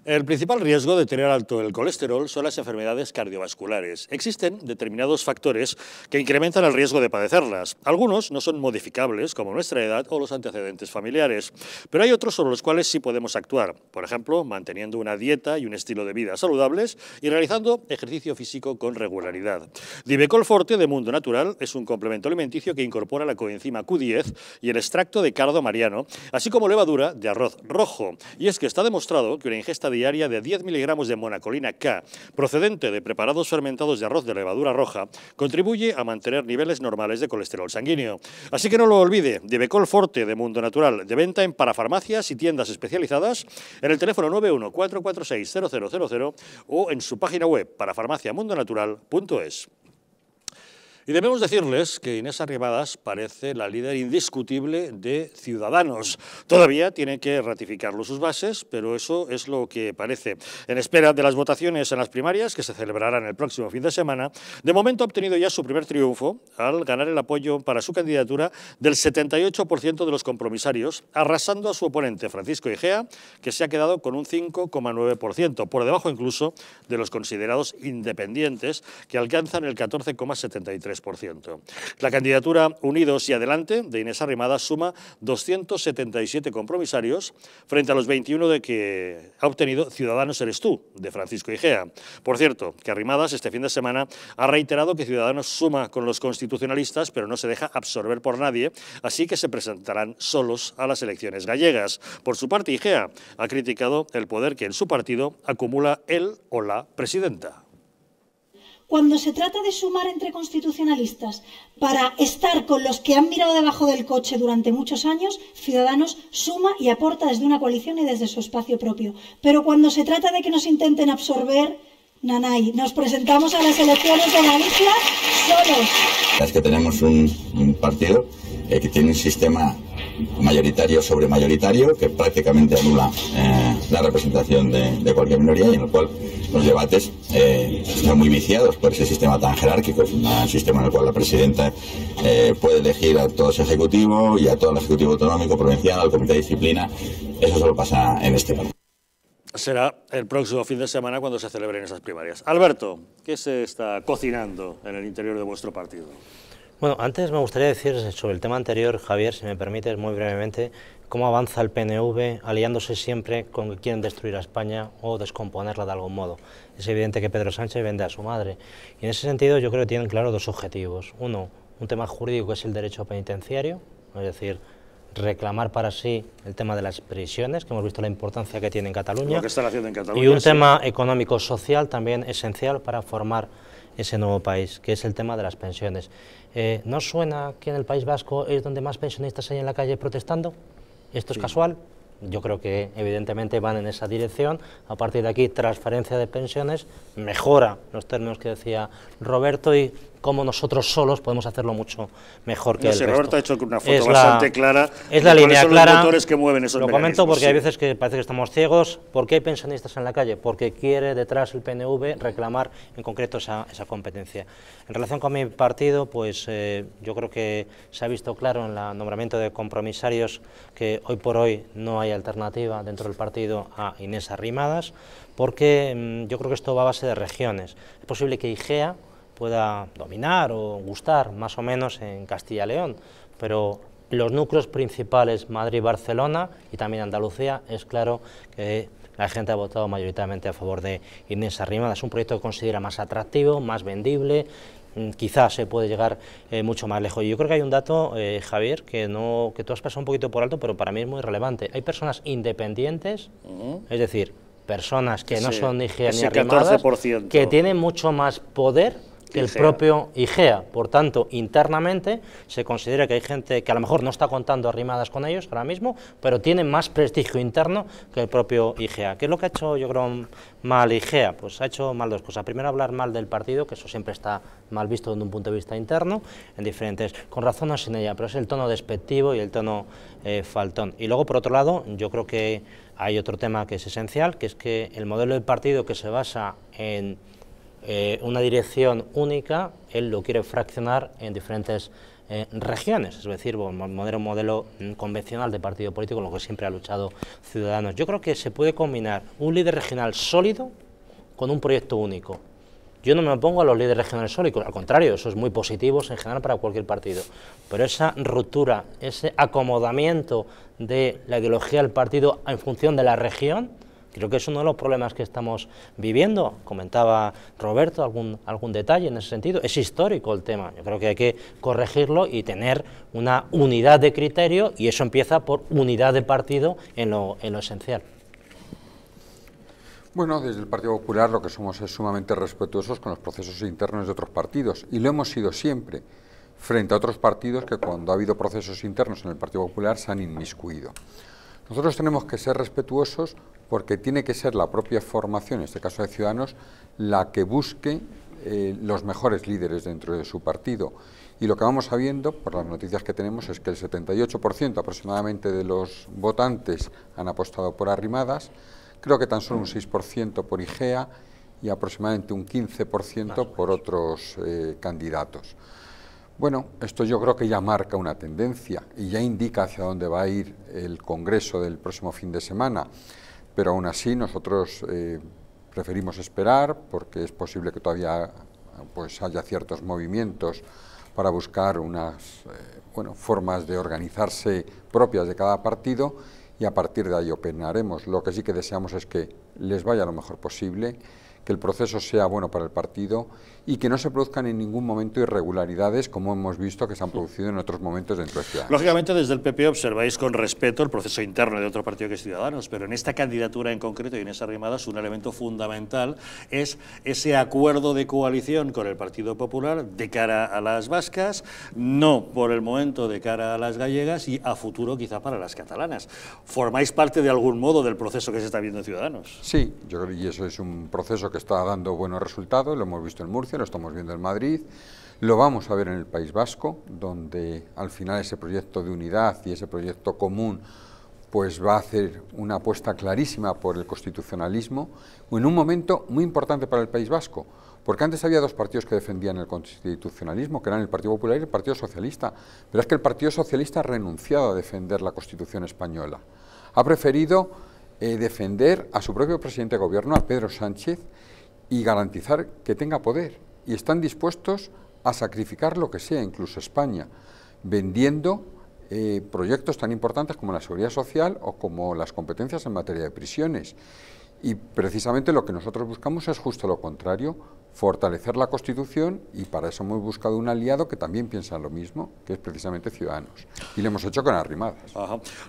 El principal riesgo de tener alto el colesterol son las enfermedades cardiovasculares. Existen determinados factores que incrementan el riesgo de padecerlas. Algunos no son modificables, como nuestra edad o los antecedentes familiares, pero hay otros sobre los cuales sí podemos actuar. Por ejemplo, manteniendo una dieta y un estilo de vida saludables y realizando ejercicio físico con regularidad. Divecol Forte de Mundo Natural es un complemento alimenticio que incorpora la coenzima Q10 y el extracto de cardo mariano, así como levadura de arroz rojo. Y es que está demostrado que una ingesta diaria de 10 miligramos de monacolina K, procedente de preparados fermentados de arroz de levadura roja, contribuye a mantener niveles normales de colesterol sanguíneo. Así que no lo olvide, Divecol Forte de Mundo Natural, de venta en parafarmacias y tiendas especializadas, en el teléfono 914460000 o en su página web parafarmaciamundonatural.es. Y debemos decirles que Inés Arrimadas parece la líder indiscutible de Ciudadanos. Todavía tiene que ratificarlo sus bases, pero eso es lo que parece. En espera de las votaciones en las primarias, que se celebrarán el próximo fin de semana, de momento ha obtenido ya su primer triunfo al ganar el apoyo para su candidatura del 78% de los compromisarios, arrasando a su oponente Francisco Igea, que se ha quedado con un 5,9%, por debajo incluso de los considerados independientes, que alcanzan el 14,73%. La candidatura Unidos y Adelante de Inés Arrimadas suma 277 compromisarios frente a los 21 de que ha obtenido Ciudadanos Eres Tú, de Francisco Igea. Por cierto, que Arrimadas este fin de semana ha reiterado que Ciudadanos suma con los constitucionalistas, pero no se deja absorber por nadie, así que se presentarán solos a las elecciones gallegas. Por su parte, Igea ha criticado el poder que en su partido acumula él o la presidenta. Cuando se trata de sumar entre constitucionalistas para estar con los que han mirado debajo del coche durante muchos años, Ciudadanos suma y aporta desde una coalición y desde su espacio propio. Pero cuando se trata de que nos intenten absorber, Nanay, nos presentamos a las elecciones de Galicia solos. Es que tenemos un, partido eh, que tiene un sistema mayoritario sobre mayoritario que prácticamente anula eh, la representación de, de, cualquier minoría y en el cual los debates eh, están muy viciados por ese sistema tan jerárquico, es un sistema en el cual la presidenta eh, puede elegir a todo ese ejecutivo y a todo el ejecutivo autonómico, provincial, al comité de disciplina. Eso solo pasa en este país será el próximo fin de semana cuando se celebren esas primarias. Alberto, ¿qué se está cocinando en el interior de vuestro partido? Bueno, antes me gustaría decir sobre el tema anterior, Javier, si me permites muy brevemente, cómo avanza el PNV aliándose siempre con que quieren destruir a España o descomponerla de algún modo. Es evidente que Pedro Sánchez vende a su madre. Y en ese sentido yo creo que tienen claro dos objetivos. Uno, un tema jurídico que es el derecho penitenciario, es decir, reclamar para sí el tema de las prisiones, que hemos visto la importancia que tiene en Cataluña. Lo que están haciendo en Cataluña. Y un sí. tema económico-social también esencial para formar ese nuevo país, que es el tema de las pensiones. Eh, ¿No suena que en el País Vasco es donde más pensionistas hay en la calle protestando? ¿Esto es Sí. casual? Yo creo que evidentemente van en esa dirección. A partir de aquí, transferencia de pensiones, mejora los términos que decía Roberto y cómo nosotros solos podemos hacerlo mucho mejor que No el sé, resto. Roberto ha hecho una foto Es la- bastante clara Es la línea son clara. los motores que mueven esos Lo comento porque hay sí. veces que parece que estamos ciegos. ¿Por qué hay pensionistas en la calle? Porque quiere detrás el PNV reclamar en concreto esa, esa competencia. En relación con mi partido, pues eh, yo creo que se ha visto claro en el nombramiento de compromisarios que hoy por hoy no hay alternativa dentro del partido a Inés Arrimadas, porque mm, yo creo que esto va a base de regiones. Es posible que IGEA pueda dominar o gustar más o menos en Castilla y León, pero los núcleos principales Madrid-Barcelona y también Andalucía, es claro que la gente ha votado mayoritariamente a favor de Inés Arrimadas. Es un proyecto que considera más atractivo, más vendible, mm, quizás se puede llegar eh, mucho más lejos. Y yo creo que hay un dato, eh, Javier, que, no, que tú has pasado un poquito por alto, pero para mí es muy relevante. Hay personas independientes, es decir, personas que no son ni ni arrimadas, que tienen mucho más poder que el propio IGEA. Por tanto, internamente se considera que hay gente que a lo mejor no está contando arrimadas con ellos ahora mismo, pero tiene más prestigio interno que el propio IGEA. ¿Qué es lo que ha hecho, yo creo, mal IGEA? Pues ha hecho mal dos cosas. Primero, hablar mal del partido, que eso siempre está mal visto desde un punto de vista interno, en diferentes, con razón o sin ella, pero es el tono despectivo y el tono eh, faltón. Y luego, por otro lado, yo creo que hay otro tema que es esencial, que es que el modelo del partido que se basa en eh, una dirección única, él lo quiere fraccionar en diferentes eh, regiones, es decir, un modelo, modelo mm, convencional de partido político, con lo que siempre ha luchado Ciudadanos. Yo creo que se puede combinar un líder regional sólido con un proyecto único. Yo no me opongo a los líderes regionales sólidos, al contrario, eso es muy positivo en general para cualquier partido. Pero esa ruptura, ese acomodamiento de la ideología del partido en función de la región, Creo que es uno de los problemas que estamos viviendo. Comentaba Roberto algún, algún detalle en ese sentido. Es histórico el tema. Yo creo que hay que corregirlo y tener una unidad de criterio y eso empieza por unidad de partido en lo, en lo esencial. Bueno, desde el Partido Popular lo que somos es sumamente respetuosos con los procesos internos de otros partidos y lo hemos sido siempre frente a otros partidos que cuando ha habido procesos internos en el Partido Popular se han inmiscuido. Nosotros tenemos que ser respetuosos porque tiene que ser la propia formación, en este caso de Ciudadanos, la que busque eh, los mejores líderes dentro de su partido. Y lo que vamos sabiendo, por las noticias que tenemos, es que el 78% aproximadamente de los votantes han apostado por Arrimadas, creo que tan solo un 6% por IGEA y aproximadamente un 15% por otros eh, candidatos. Bueno, esto yo creo que ya marca una tendencia y ya indica hacia dónde va a ir el Congreso del próximo fin de semana, pero aún así nosotros eh, preferimos esperar porque es posible que todavía pues, haya ciertos movimientos para buscar unas eh, bueno, formas de organizarse propias de cada partido y a partir de ahí opinaremos. Lo que sí que deseamos es que les vaya lo mejor posible que el proceso sea bueno para el partido y que no se produzcan en ningún momento irregularidades como hemos visto que se han producido en otros momentos dentro de Ciudadanos. Lógicamente desde el PP observáis con respeto el proceso interno de otro partido que es Ciudadanos, pero en esta candidatura en concreto y en esa Arrimadas un elemento fundamental es ese acuerdo de coalición con el Partido Popular de cara a las vascas, no por el momento de cara a las gallegas y a futuro quizá para las catalanas. ¿Formáis parte de algún modo del proceso que se está viendo en Ciudadanos? Sí, yo creo que eso es un proceso que está dando buenos resultados, lo hemos visto en Murcia, lo estamos viendo en Madrid, lo vamos a ver en el País Vasco, donde al final ese proyecto de unidad y ese proyecto común pues va a hacer una apuesta clarísima por el constitucionalismo en un momento muy importante para el País Vasco, porque antes había dos partidos que defendían el constitucionalismo, que eran el Partido Popular y el Partido Socialista, pero es que el Partido Socialista ha renunciado a defender la Constitución española. Ha preferido eh, defender a su propio presidente de gobierno, a Pedro Sánchez, y garantizar que tenga poder. Y están dispuestos a sacrificar lo que sea, incluso España, vendiendo eh, proyectos tan importantes como la seguridad social o como las competencias en materia de prisiones. Y precisamente lo que nosotros buscamos es justo lo contrario, fortalecer la Constitución y para eso hemos buscado un aliado que también piensa lo mismo, que es precisamente Ciudadanos. Y lo hemos hecho con Arrimadas.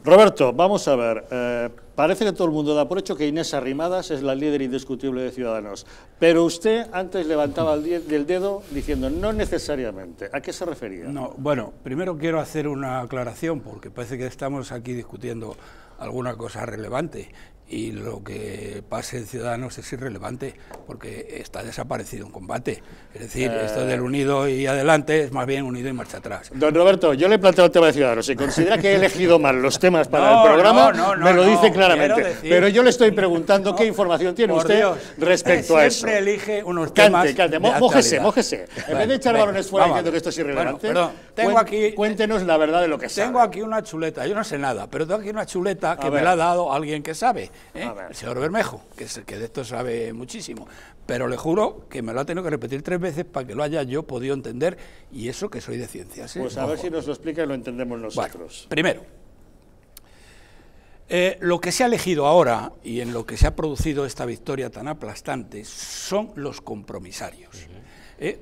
Roberto, vamos a ver. Eh, parece que todo el mundo da por hecho que Inés Arrimadas es la líder indiscutible de Ciudadanos, pero usted antes levantaba el, dedo diciendo no necesariamente. ¿A qué se refería? No, bueno, primero quiero hacer una aclaración porque parece que estamos aquí discutiendo alguna cosa relevante y lo que pase en Ciudadanos es irrelevante porque está desaparecido en combate. Es decir, esto del eh. unido y adelante es más bien unido y marcha atrás. Don Roberto, yo le he planteado el tema de Ciudadanos. Si considera que he elegido mal los temas para <laughs> el programa, me lo dice claramente. Pero yo le estoy preguntando <laughs> qué información tiene usted respecto a eso. Siempre elige unos temas. Cante, mójese, mójese. En vez de echar balones fuera diciendo que esto es irrelevante, tengo aquí, cuéntenos la verdad de lo que sabe. Tengo aquí una chuleta, yo no sé nada, pero tengo aquí una chuleta que me la ha dado alguien que sabe. ¿eh? el señor Bermejo, que, es, que de esto sabe muchísimo. Pero le juro que me lo ha tenido que repetir tres veces para que lo haya yo podido entender, y eso que soy de ciencias. ¿eh? Pues a ver si nos lo explica y lo entendemos nosotros. primero, eh, lo que se ha elegido ahora y en lo que se ha producido esta victoria tan aplastante son los compromisarios,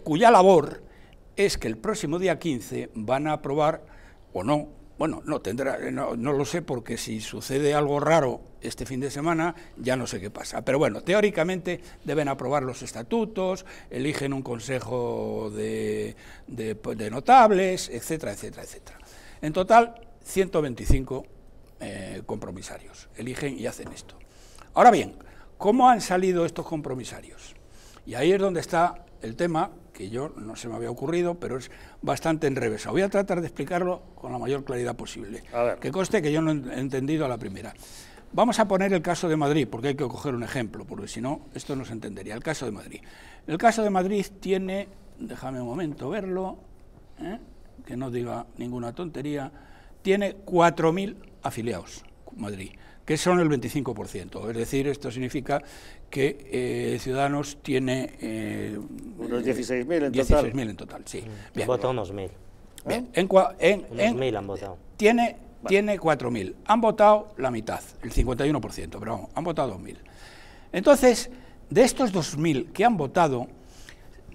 cuya labor es que el próximo día 15 van a aprobar, o no, bueno, no tendrá, no, no, lo sé porque si sucede algo raro este fin de semana, ya no sé qué pasa. Pero bueno, teóricamente deben aprobar los estatutos, eligen un consejo de, de, notables, etcétera, etcétera, etcétera. En total, 125 eh, compromisarios eligen y hacen esto. Ahora bien, ¿cómo han salido estos compromisarios? Y ahí es donde está el tema que yo no se me había ocurrido, pero es bastante enrevesado. Voy a tratar de explicarlo con la mayor claridad posible. Que conste que yo no he entendido a la primera. Vamos a poner el caso de Madrid, porque hay que coger un ejemplo, porque si no, esto no se entendería. El caso de Madrid. El caso de Madrid tiene, déjame un momento verlo, ¿eh? que no diga ninguna tontería, tiene 4.000 afiliados, Madrid que son el 25%. Es decir, esto significa que eh, Ciudadanos tiene... Eh, unos 16.000 en 16 total. 16.000 en total, sí. Mm. Bien. Votado unos 1.000. Bien. En, en, unos 1.000 han votado. Tiene, vale. tiene 4.000. Han votado la mitad, el 51%, pero vamos, han votado 2.000. Entonces, de estos 2.000 que han votado,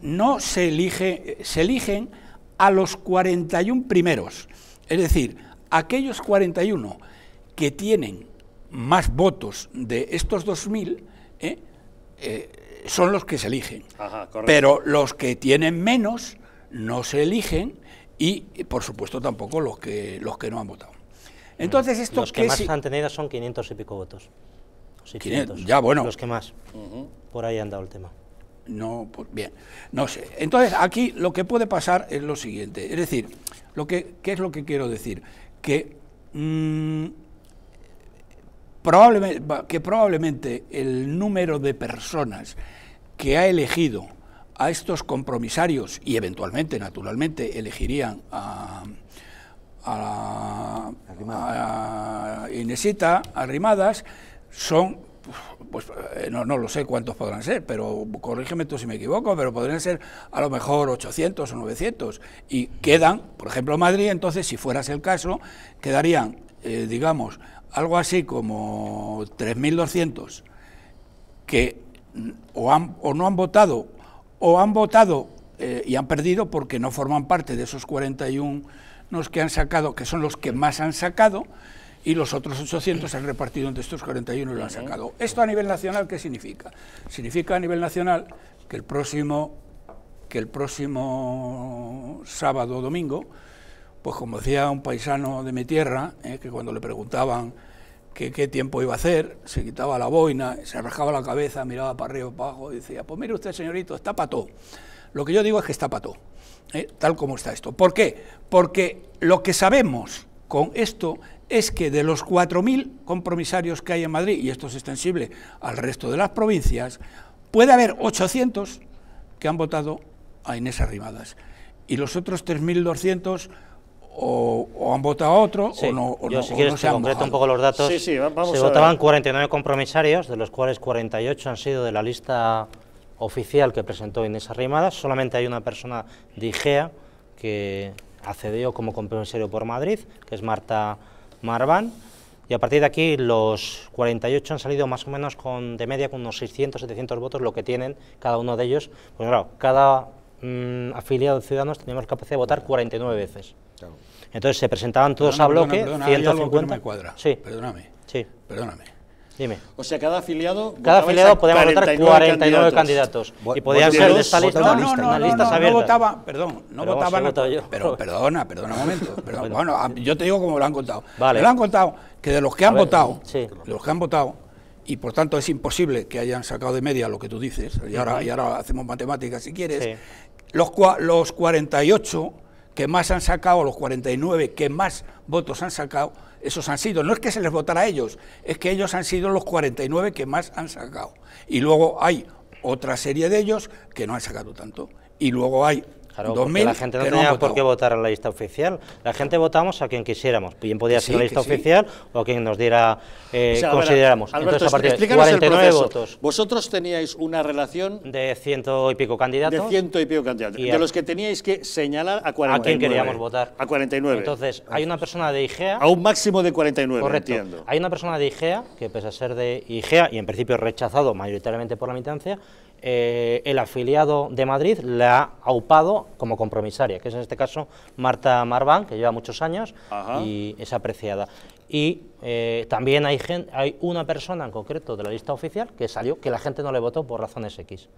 no se elige, se eligen a los 41 primeros. Es decir, aquellos 41 que tienen más votos de estos 2.000 ¿eh? eh, son los que se eligen. Ajá, Pero los que tienen menos no se eligen y, por supuesto, tampoco los que, los que no han votado. Entonces, esto los que, más si... han tenido son 500 y pico votos. 600, ya, bueno. Los que más. Uh -huh. Por ahí han dado el tema. No, pues bien, no sé. Entonces, aquí lo que puede pasar es lo siguiente. Es decir, lo que, ¿qué es lo que quiero decir? Que mmm, probablemente, que probablemente el número de personas que ha elegido a estos compromisarios y eventualmente, naturalmente, elegirían a, a, a, Inesita, a Rimadas, son, pues no, no, lo sé cuántos podrán ser, pero corrígeme tú si me equivoco, pero podrían ser a lo mejor 800 o 900. Y quedan, por ejemplo, Madrid, entonces, si fueras el caso, quedarían, eh, digamos, algo así como 3.200 que o, han, o, no han votado o han votado eh, y han perdido porque no forman parte de esos 41 los que han sacado, que son los que más han sacado, y los otros 800 se han repartido entre estos 41 y lo han sacado. ¿Esto a nivel nacional qué significa? Significa a nivel nacional que el próximo, que el próximo sábado o domingo pues como decía un paisano de mi tierra, eh, que cuando le preguntaban que qué tiempo iba a hacer, se quitaba la boina, se rajaba la cabeza, miraba para arriba para abajo y decía, pues mire usted, señorito, está pató. Lo que yo digo es que está pató, eh, tal como está esto. ¿Por qué? Porque lo que sabemos con esto es que de los 4.000 compromisarios que hay en Madrid, y esto es extensible al resto de las provincias, puede haber 800 que han votado a Inés Arrimadas. Y los otros 3.200 o, o, han votado a otro sí, o no, o yo, no, si quieres no se te han concreto mojado. un poco los datos. Sí, sí, vamos se a votaban ver. 49 compromisarios, de los cuales 48 han sido de la lista oficial que presentó Inés Arrimadas. Solamente hay una persona de IGEA que accedió como compromisario por Madrid, que es Marta Marván. Y a partir de aquí los 48 han salido más o menos con, de media con unos 600, 700 votos, lo que tienen cada uno de ellos. Pues claro, cada mm, afiliado de Ciudadanos teníamos capacidad de votar 49 veces. Claro. Entonces se presentaban todos Perdona, a bloque, perdona, perdona, hay algo que no 150. me cuadra. Sí, Perdóname, sí, perdóname. dime. O sea, cada afiliado. Cada afiliado podíamos votar 49 candidatos. Vo- Y podían ser de de esta lista, No, lista, no, no, no, listas no, no votaba, perdón, no Pero votaban, yo. pero perdona, perdona un momento, perdón, Bueno. bueno, a- yo te digo como lo han contado, Vale. me lo han contado que de los que han ver, votado, sí. de los que han votado, y por tanto es imposible que hayan sacado de media lo que tú dices, y ahora, y ahora hacemos matemáticas si quieres, Sí. los, cua- los 48 que más han sacado, los 49 que más votos han sacado, esos han sido, no es que se les votara a ellos, es que ellos han sido los 49 que más han sacado. Y luego hay otra serie de ellos que no han sacado tanto. Y luego hay Claro, porque 2.000 la gente no tenía han por qué votar en la lista oficial. La gente votamos a quien quisiéramos. Bien podía Que ser sí, la lista sí. oficial o a quien nos diera, eh, O sea, a ver, consideráramos. Alberto, Entonces, a partir de explícanos el 49 proceso. votos Vosotros teníais una relación de ciento y pico candidatos. de ciento y pico candidatos, Y de a- los que teníais que señalar a 49. a quien queríamos votar. A 49. Entonces, hay una persona de IGEA. a un máximo de 49, Correcto. entiendo. Hay una persona de IGEA, que pese a ser de IGEA y en principio rechazado mayoritariamente por la militancia, eh, el afiliado de Madrid le ha aupado como compromisaria, que es en este caso Marta Marván, que lleva muchos años y es apreciada. Y eh, también hay, hay una persona en concreto de la lista oficial que salió, que la gente no le votó por razones X.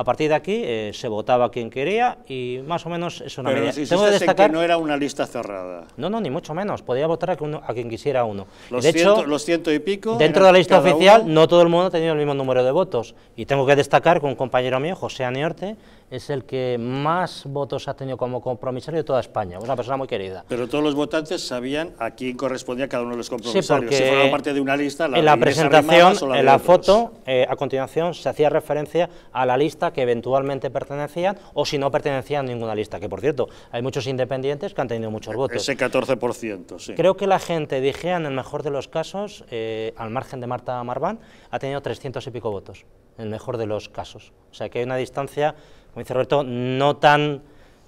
A partir de aquí eh, se votaba quien quería y más o menos es una Pero Tengo que destacar... que no era una lista cerrada. No, no, ni mucho menos. Podía votar a, uno- a quien quisiera uno. Los, de hecho, ciento, los ciento y pico. dentro de la lista oficial uno- no todo el mundo ha tenido el mismo número de votos. Y tengo que destacar que un compañero mío, José Aniorte, es el que más votos ha tenido como compromisario de toda España. Es una persona muy querida. Pero todos los votantes sabían a quién correspondía cada uno de los compromisarios. porque si formaban parte de una lista, la en la presentación, o la en la otros. foto, eh, a continuación se hacía referencia a la lista que eventualmente pertenecían o si no pertenecían a ninguna lista, que por cierto, hay muchos independientes que han tenido muchos votos. Ese 14%, sí. Creo que la gente de Igea, en el mejor de los casos, eh, al margen de Marta Marván, ha tenido 300 y pico votos, en el mejor de los casos. O sea que hay una distancia, como dice Roberto, no tan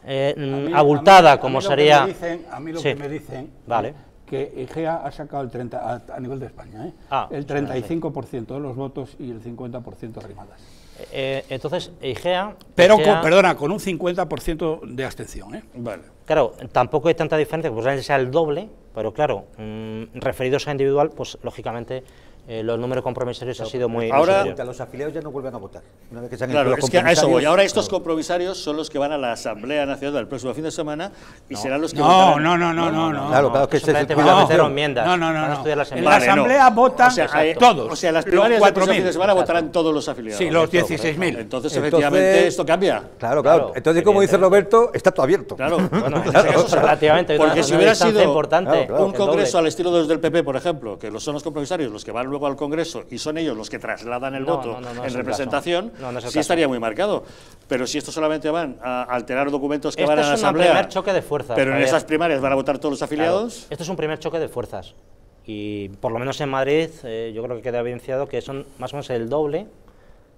eh, A mí- abultada a mí- a como mí lo que sería... me dicen- a mí lo Sí. que me dicen Vale. que IGEA ha sacado el 30, a, a nivel de España, ¿eh? Ah, el 35% de los votos y el 50% arrimadas. Eh, entonces, Igea... Pero, Igea- con, perdona, con un 50% de abstención. ¿eh? Vale. Claro, tampoco hay tanta diferencia, que posiblemente sea el doble, pero claro, mm, referidos a individual, pues lógicamente eh, los números compromisarios han sido muy... muy Ahora- superiores. Los afiliados ya no vuelven a votar. Una vez que se han Claro, es que a eso voy. Ahora estos compromisarios son los que van a la Asamblea Nacional del próximo fin de semana y serán los que No, votarán. no, no, no, no, no. Claro, claro, que el Simplemente van a meter enmiendas. No, no, no, van a no. estudiar las En enmiendas. la Vale, no. Asamblea votan O sea, hay- todos. O sea, las primarias del próximo 4.000. fin de semana votarán todos los afiliados. Sí, los Esto, 16.000. Entonces, Entonces- efectivamente, esto cambia. Claro, claro. Entonces, como dice. Roberto, está todo abierto. Claro. <laughs> Bueno, en relativamente, Porque si hubiera sido un el congreso al estilo de los del PP, por ejemplo, que los son los compromisarios los que van luego al Congreso y son ellos los que trasladan el No, voto no, no, no en representación, es sí estaría muy marcado. Pero si estos solamente van a alterar documentos que Este van a la es un Asamblea, primer choque de fuerzas, pero en esas primarias van a votar todos los afiliados, Claro, esto es un primer choque de fuerzas. Y por lo menos en Madrid, eh, yo creo que queda evidenciado que son más o menos el doble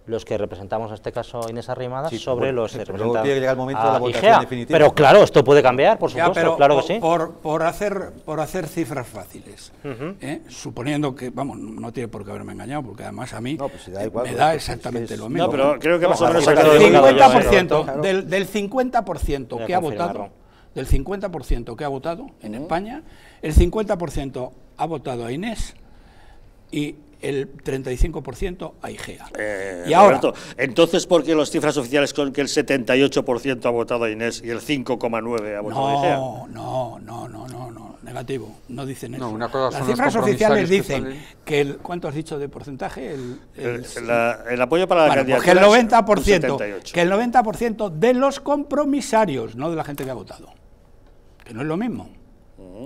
los que representamos en este caso a Inés Arrimadas Sí, sobre bueno, los que representan tiene que llegar el momento a de la votación IGEA. definitiva. Pero claro, esto puede cambiar, por Ya, supuesto, pero claro que sí. por, por hacer, por hacer cifras fáciles, ¿eh? suponiendo que, vamos, no tiene por qué haberme engañado, porque además a mí No, pues si da igual, me pues, da exactamente es lo mismo. No, pero creo que más o No, menos yo, 50% Roberto. del, del 50% Voy a que ha votado, del 50% que ha votado en España, el 50% ha votado a Inés y el 35% a IGEA. Eh, y ahora, Roberto, entonces, ¿por qué las cifras oficiales con que el 78% ha votado a Inés y el 5,9% ha votado a Igea? no, no, no, no, no, no, negativo, no dicen No, eso. una cosa Las cifras oficiales que dicen salen. que el, ¿cuánto has dicho de porcentaje? El, el- El, la- el apoyo para la Bueno, pues candidatura que el es un 90%, 78. que el 90% de los compromisarios, no de la gente que ha votado, que no es lo mismo.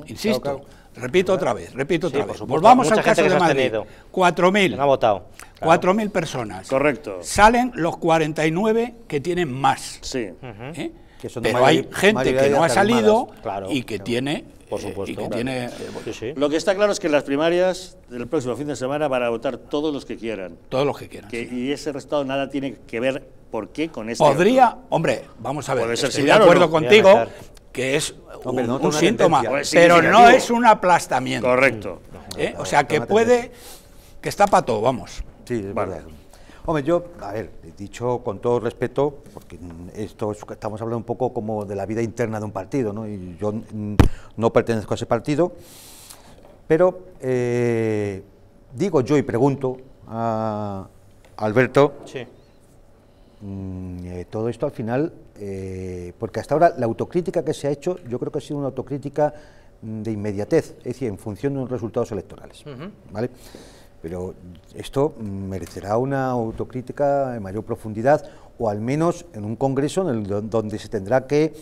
Insisto, Claro, repito otra vez, repito Sí, otra por vez. supuesto, Volvamos al caso de Madrid. abstenido. 4.000. Que no ha votado. Claro. 4.000 personas. Correcto. Salen los 49 que tienen más. Sí. ¿eh? Que son Pero hay gente que no ha salido. Claro, y que tiene Por eh, supuesto. y que Claro. tiene eh, Sí, sí. Lo que está claro es que en las primarias del próximo fin de semana van a votar todos los que quieran. todos los que quieran. Que- sí. y ese resultado nada tiene que ver por qué con este. Podría, hombre, vamos a ver, estoy de acuerdo no. contigo que es Hombre, un, no síntoma. Pues pero no es un aplastamiento. Correcto. ¿eh? O sea, que puede, que está para todo, vamos. Sí, es Vale. verdad. Hombre, yo, a ver, he dicho con todo respeto, porque esto es- estamos hablando un poco como de la vida interna de un partido, ¿no? Y yo no pertenezco a ese partido, pero eh, digo yo y pregunto a Alberto, Sí. mm, eh, todo esto al final, eh, porque hasta ahora la autocrítica que se ha hecho, yo creo que ha sido una autocrítica mm, de inmediatez, es decir, en función de unos resultados electorales, ¿vale? Pero esto merecerá una autocrítica en mayor profundidad, o al menos en un congreso en el do- donde se tendrá que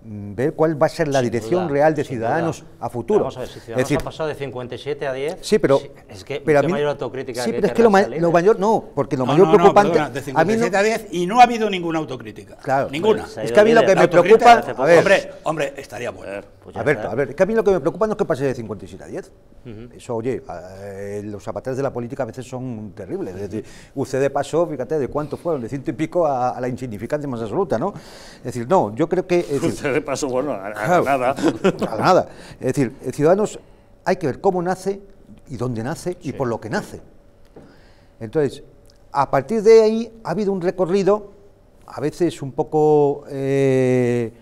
ver cuál va a ser la Sin dirección duda, real de Ciudadanos duda. a futuro. Vamos a ver, si Ciudadanos ha pasado de 57 a 10. Sí, pero, Es que pero a mí- mayor autocrítica Sí, que pero es que lo, ma- lo mayor no, porque lo No, mayor no, no, preocupante perdona, de a mí no- 57 a 10 y no ha habido ninguna autocrítica. Claro. Ninguna. Ha Es que a mí lo que me preocupa, a ver, hombre, hombre, estaría bueno. Pues ya Alberto, está. a ver, es que a mí lo que me preocupa no es que pase de 57 a 10. Eso, oye, eh, los zapaters de la política a veces son terribles. Es decir, UCD pasó, fíjate, de cuánto fueron, de ciento y pico a, a la insignificancia más absoluta, ¿no? Es decir, no, yo creo que... es decir, de paso, bueno, a, nada. A nada. Es decir, Ciudadanos hay que ver cómo nace y dónde nace y por lo que nace. Entonces, a partir de ahí ha habido un recorrido, a veces un poco eh,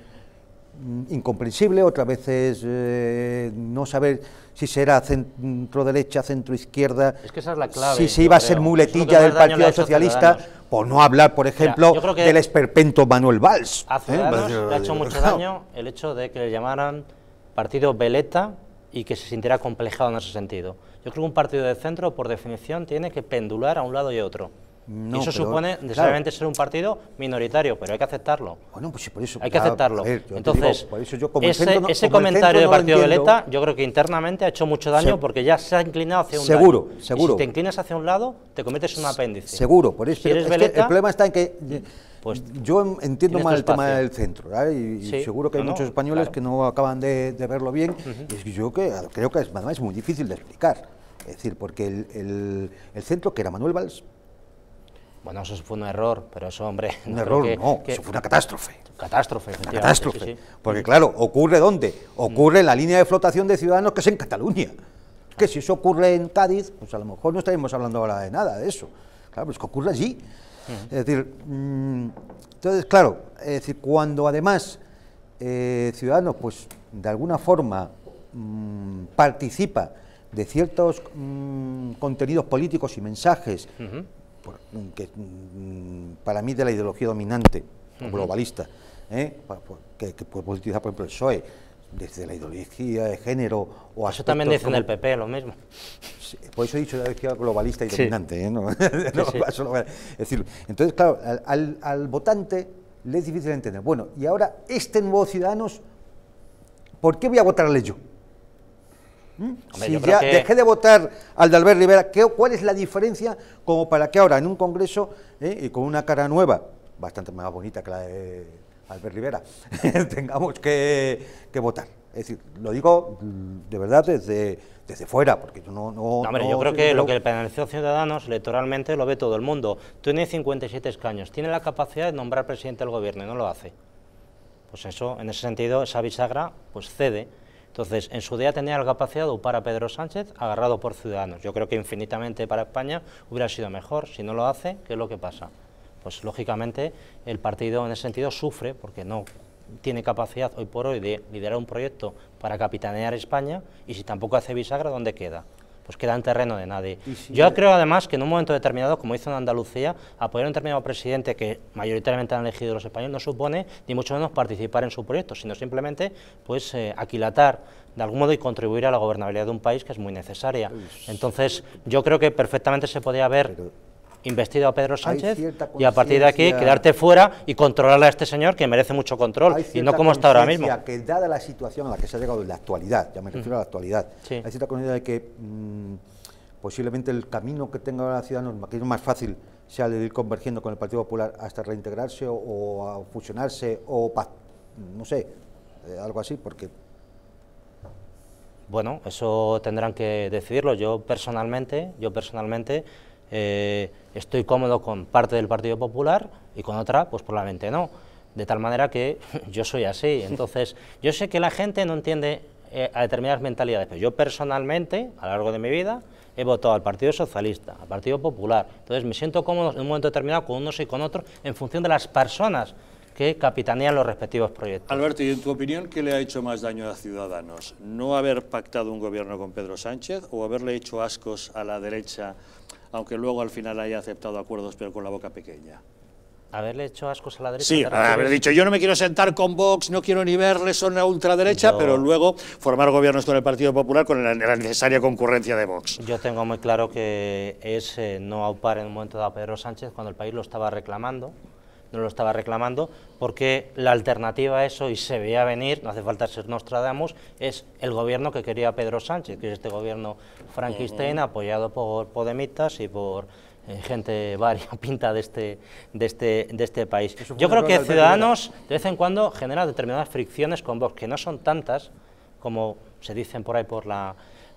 incomprensible, otras veces eh, no saber si será centro derecha, centro izquierda, es que esa es la clave, si se iba a ser muletilla del Partido Socialista, por no hablar, por ejemplo, del esperpento Manuel Valls. A Ciudadanos le ha hecho mucho daño el hecho de que le llamaran partido veleta y que se sintiera complejado en ese sentido. Yo creo que un partido de centro, por definición, tiene que pendular a un lado y otro. Y eso supone necesariamente ser un partido minoritario, pero hay que aceptarlo. Bueno, pues por eso. Hay que aceptarlo. Entonces, ese, comentario de Partido Veleta, yo creo que internamente ha hecho mucho daño porque ya se ha inclinado hacia un seguro, lado. Seguro, si te inclinas hacia un lado, te cometes un apéndice. Seguro, por eso. el problema está en que pues yo entiendo mal el tema del centro, y, seguro que hay muchos españoles que no acaban de, verlo bien, y es que yo que, creo que es, es muy difícil de explicar. Es decir, porque el, centro, que era Manuel Valls, bueno, eso fue un error, pero eso, hombre... Un error, no, eso fue una catástrofe. Catástrofe, Una catástrofe. Porque claro, ¿ocurre dónde? Ocurre en la línea de flotación de ciudadanos que es en Cataluña. Que si eso ocurre en Cádiz, pues a lo mejor no estaríamos hablando ahora de nada de eso. Claro, pues que ocurre allí. Es decir, mm, entonces, claro, es decir, cuando además eh, Ciudadanos, pues de alguna forma mm, participa de ciertos mm, contenidos políticos y mensajes que para mí de la ideología dominante globalista, ¿eh? que, que puede utilizar por ejemplo el PSOE, desde la ideología de género o Eso también dicen el PP, lo mismo. por eso he dicho ideología globalista y dominante. ¿eh? <laughs> es decir, entonces, claro, al, votante le es difícil entender. Bueno, y ahora, este nuevo Ciudadanos, ¿por qué voy a votarle yo? ¿Mm? si ya dejé de votar al de Albert Rivera, ¿qué, ¿cuál es la diferencia como para que ahora en un congreso ¿eh? y con una cara nueva, bastante más bonita que la de Albert Rivera, <laughs> tengamos que, votar. Es decir, lo digo mm, de verdad desde, desde fuera, porque yo no... no, hombre, yo creo que lo que penalizó a Ciudadanos electoralmente lo ve todo el mundo. Tiene 57 escaños, tiene la capacidad de nombrar presidente del gobierno y no lo hace. Pues eso, en ese sentido, esa bisagra pues cede. Entonces, en su día tenía la capacidad de upar a Pedro Sánchez agarrado por Ciudadanos. Yo creo que infinitamente para España hubiera sido mejor. Si no lo hace, ¿qué es lo que pasa? pues lógicamente el partido en ese sentido sufre porque no tiene capacidad hoy por hoy de liderar un proyecto para capitanear España y si tampoco hace bisagra, ¿dónde queda? Pues queda en terreno de nadie. Yo creo además que en un momento determinado, como hizo en Andalucía, apoyar a un determinado presidente que mayoritariamente han elegido los españoles no supone ni mucho menos participar en su proyecto, sino simplemente pues eh, aquilatar de algún modo y contribuir a la gobernabilidad de un país que es muy necesaria. Entonces, yo creo que perfectamente se podía haber investido a Pedro Sánchez y a partir de aquí quedarte fuera y controlarle a este señor que merece mucho control y no como está ahora mismo. que dada la situación a la que se ha llegado en la actualidad, ya me refiero a la actualidad, hay cierta conciencia de que mm, posiblemente el camino que tenga la ciudad, que es más fácil, sea el de ir convergiendo con el Partido Popular hasta reintegrarse o, a fusionarse o, no sé, eh, algo así, porque bueno, eso tendrán que decidirlo. Yo personalmente, yo personalmente eh, estoy cómodo con parte del Partido Popular y con otra, pues probablemente no. De tal manera que <laughs> yo soy así. Entonces, yo sé que la gente no entiende eh, a determinadas mentalidades, pero yo personalmente, a lo largo de mi vida, he votado al Partido Socialista, al Partido Popular. Entonces, me siento cómodo en un momento determinado con unos y con otros en función de las personas que capitanean los respectivos proyectos. Alberto, y en tu opinión, ¿qué le ha hecho más daño a Ciudadanos? ¿No haber pactado un gobierno con Pedro Sánchez o haberle hecho ascos a la derecha aunque luego al final haya aceptado acuerdos pero con la boca pequeña. Haberle hecho ascos a la derecha. Sí, haber dicho yo no me quiero sentar con Vox, no quiero ni verles, son la ultraderecha, pero luego formar gobiernos con el Partido Popular con la, necesaria concurrencia de Vox. Yo tengo muy claro que es eh, no aupar en un momento dado a Pedro Sánchez cuando el país lo estaba reclamando no lo estaba reclamando, porque la alternativa a eso, y se veía venir, no hace falta ser Nostradamus, es el gobierno que quería Pedro Sánchez, que es este gobierno frankenstein apoyado por Podemitas y por eh, gente <laughs> pinta de este, de este, de este país. Yo creo que Ciudadanos de vez en cuando genera determinadas fricciones con Vox, que no son tantas como se dicen por ahí por la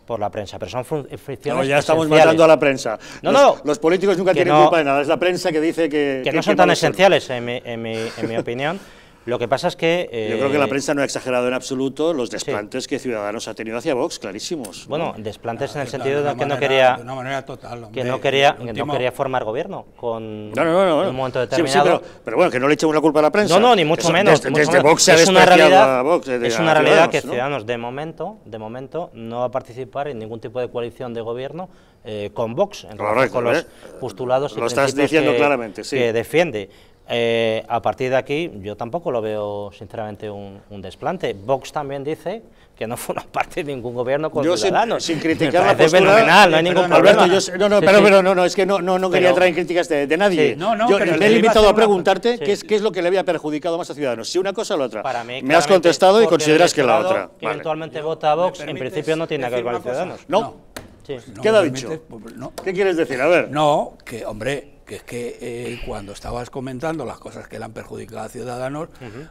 por la prensa, pero son fricciones. No, ya estamos matando a la prensa. No, los, no, los políticos nunca tienen culpa de nada, es la prensa que dice que. Que, no son tan eserciales, en mi, en, mi, en mi <laughs> opinión. Lo que pasa es que... Yo creo que la eh, prensa no ha exagerado en absoluto los desplantes que Ciudadanos ha tenido hacia Vox, clarísimos. Bueno, desplantes en el sentido de, que no quería... De una manera total, Que no quería, no quería formar gobierno con no, no, no, en un momento determinado. pero, bueno, que no le echemos la culpa a la prensa. No, no, ni mucho menos. Desde, Vox se ha es una realidad, Vox, es una realidad que Ciudadanos, de momento, de momento, no va a participar en ningún tipo de coalición de gobierno eh, con Vox, en relación con los ¿eh? postulados y Lo estás diciendo que, claramente, sí. que defiende. Eh, a partir de aquí, yo tampoco lo veo, sinceramente, un, desplante. Vox también dice que no <laughs> forma parte de ningún gobierno con Ciudadanos. Sin, criticar la postura... fenomenal, no hay ningún problema. Alberto, no, no, pero, pero, no, no, es que no, no, no quería traer críticas de, nadie. No, no, yo pero le he limitado a preguntarte qué, es, qué es lo que le había perjudicado más a Ciudadanos, si una cosa o la otra. Para mí, Me has contestado y consideras que la otra. Que eventualmente vota a Vox, en principio no tiene que ver con Ciudadanos. No. ¿Qué ha dicho? ¿Qué quieres decir? A ver. No, que, hombre, que es que eh, cuando estabas comentando las cosas que le han perjudicado a Ciudadanos,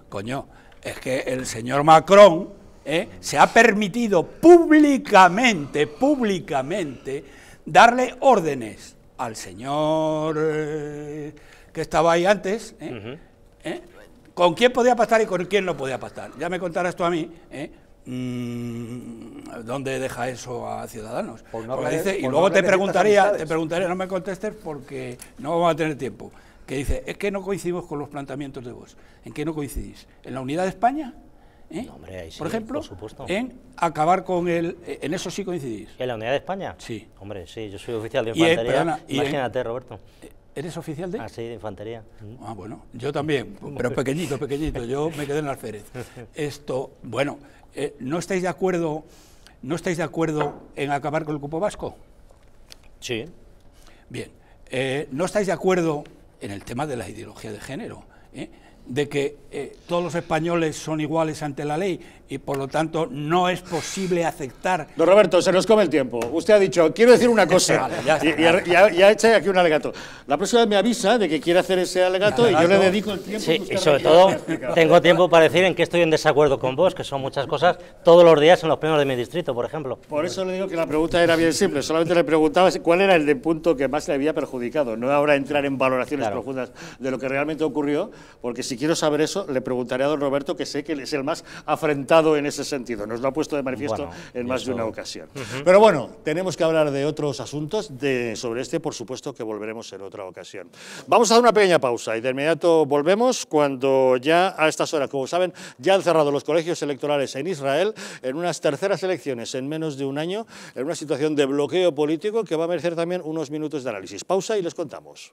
coño, es que el señor Macron eh, se ha permitido públicamente, públicamente, darle órdenes al señor eh, que estaba ahí antes, con quién podía pasar y con quién no podía pasar. Ya me contarás tú a mí, Mm, ¿Dónde deja eso a Ciudadanos? y luego te preguntaría, te preguntaría, no me contestes porque no vamos a tener tiempo. Que dice, es que no coincidimos con los planteamientos de vos. ¿En qué no coincidís? ¿En la unidad de España? ¿Eh? hombre, por ejemplo, por en acabar con el... En eso sí coincidís. ¿En la unidad de España? Sí. Hombre, sí, yo soy oficial de infantería. Imagínate, Roberto. ¿Eres oficial de? Ah, sí, de infantería. Ah, bueno, yo también, pero pequeñito, pequeñito, yo me quedé en alférez. <laughs> Esto, bueno, eh, ¿no estáis de acuerdo, no estáis de acuerdo en acabar con el cupo vasco? Sí. Bien, eh, ¿no estáis de acuerdo en el tema de la ideología de género? ¿eh? de que todos los españoles son iguales ante la ley y por lo tanto no es posible aceptar. Don Roberto, se nos come el tiempo. Usted ha dicho, quiero decir una cosa, y, ha hecho aquí un alegato. La próxima vez me avisa de que quiere hacer ese alegato, y yo le dedico el tiempo. Sí, y sobre todo tengo tiempo para decir en qué estoy en desacuerdo con vos, que son muchas cosas todos los días en los plenos de mi distrito, por ejemplo. Por eso le digo que la pregunta era bien simple, solamente le preguntaba cuál era el de punto que más le había perjudicado, no ahora entrar en valoraciones profundas de lo que realmente ocurrió, porque si quiero saber eso, le preguntaré a don Roberto, que sé que es el más afrentado en ese sentido, nos lo ha puesto de manifiesto en más de una ocasión. Pero bueno, tenemos que hablar de otros asuntos, de, sobre este por supuesto que volveremos en otra ocasión. Vamos a dar una pequeña pausa y de inmediato volvemos cuando ya a estas horas, como saben, ya han cerrado los colegios electorales en Israel en unas terceras elecciones en menos de un año, en una situación de bloqueo político que va a merecer también unos minutos de análisis. Pausa y les contamos.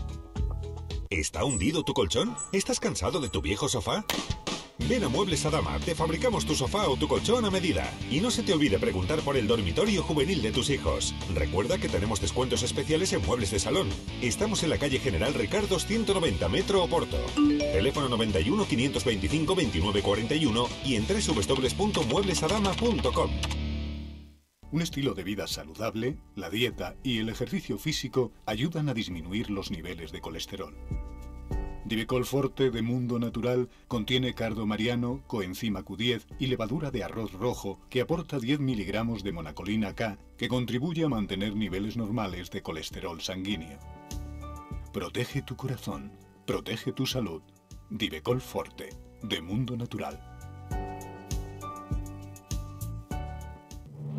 ¿Está hundido tu colchón? ¿Estás cansado de tu viejo sofá? Ven a Muebles Adama, te fabricamos tu sofá o tu colchón a medida. Y no se te olvide preguntar por el dormitorio juvenil de tus hijos. Recuerda que tenemos descuentos especiales en muebles de salón. Estamos en la calle General Ricardo 190 Metro Oporto. Teléfono 91 525 2941 y en www.mueblesadama.com. Un estilo de vida saludable, la dieta y el ejercicio físico ayudan a disminuir los niveles de colesterol. Divecol Forte de Mundo Natural contiene cardo mariano, coenzima Q10 y levadura de arroz rojo que aporta 10 miligramos de monacolina K que contribuye a mantener niveles normales de colesterol sanguíneo. Protege tu corazón, protege tu salud. Divecol Forte de Mundo Natural.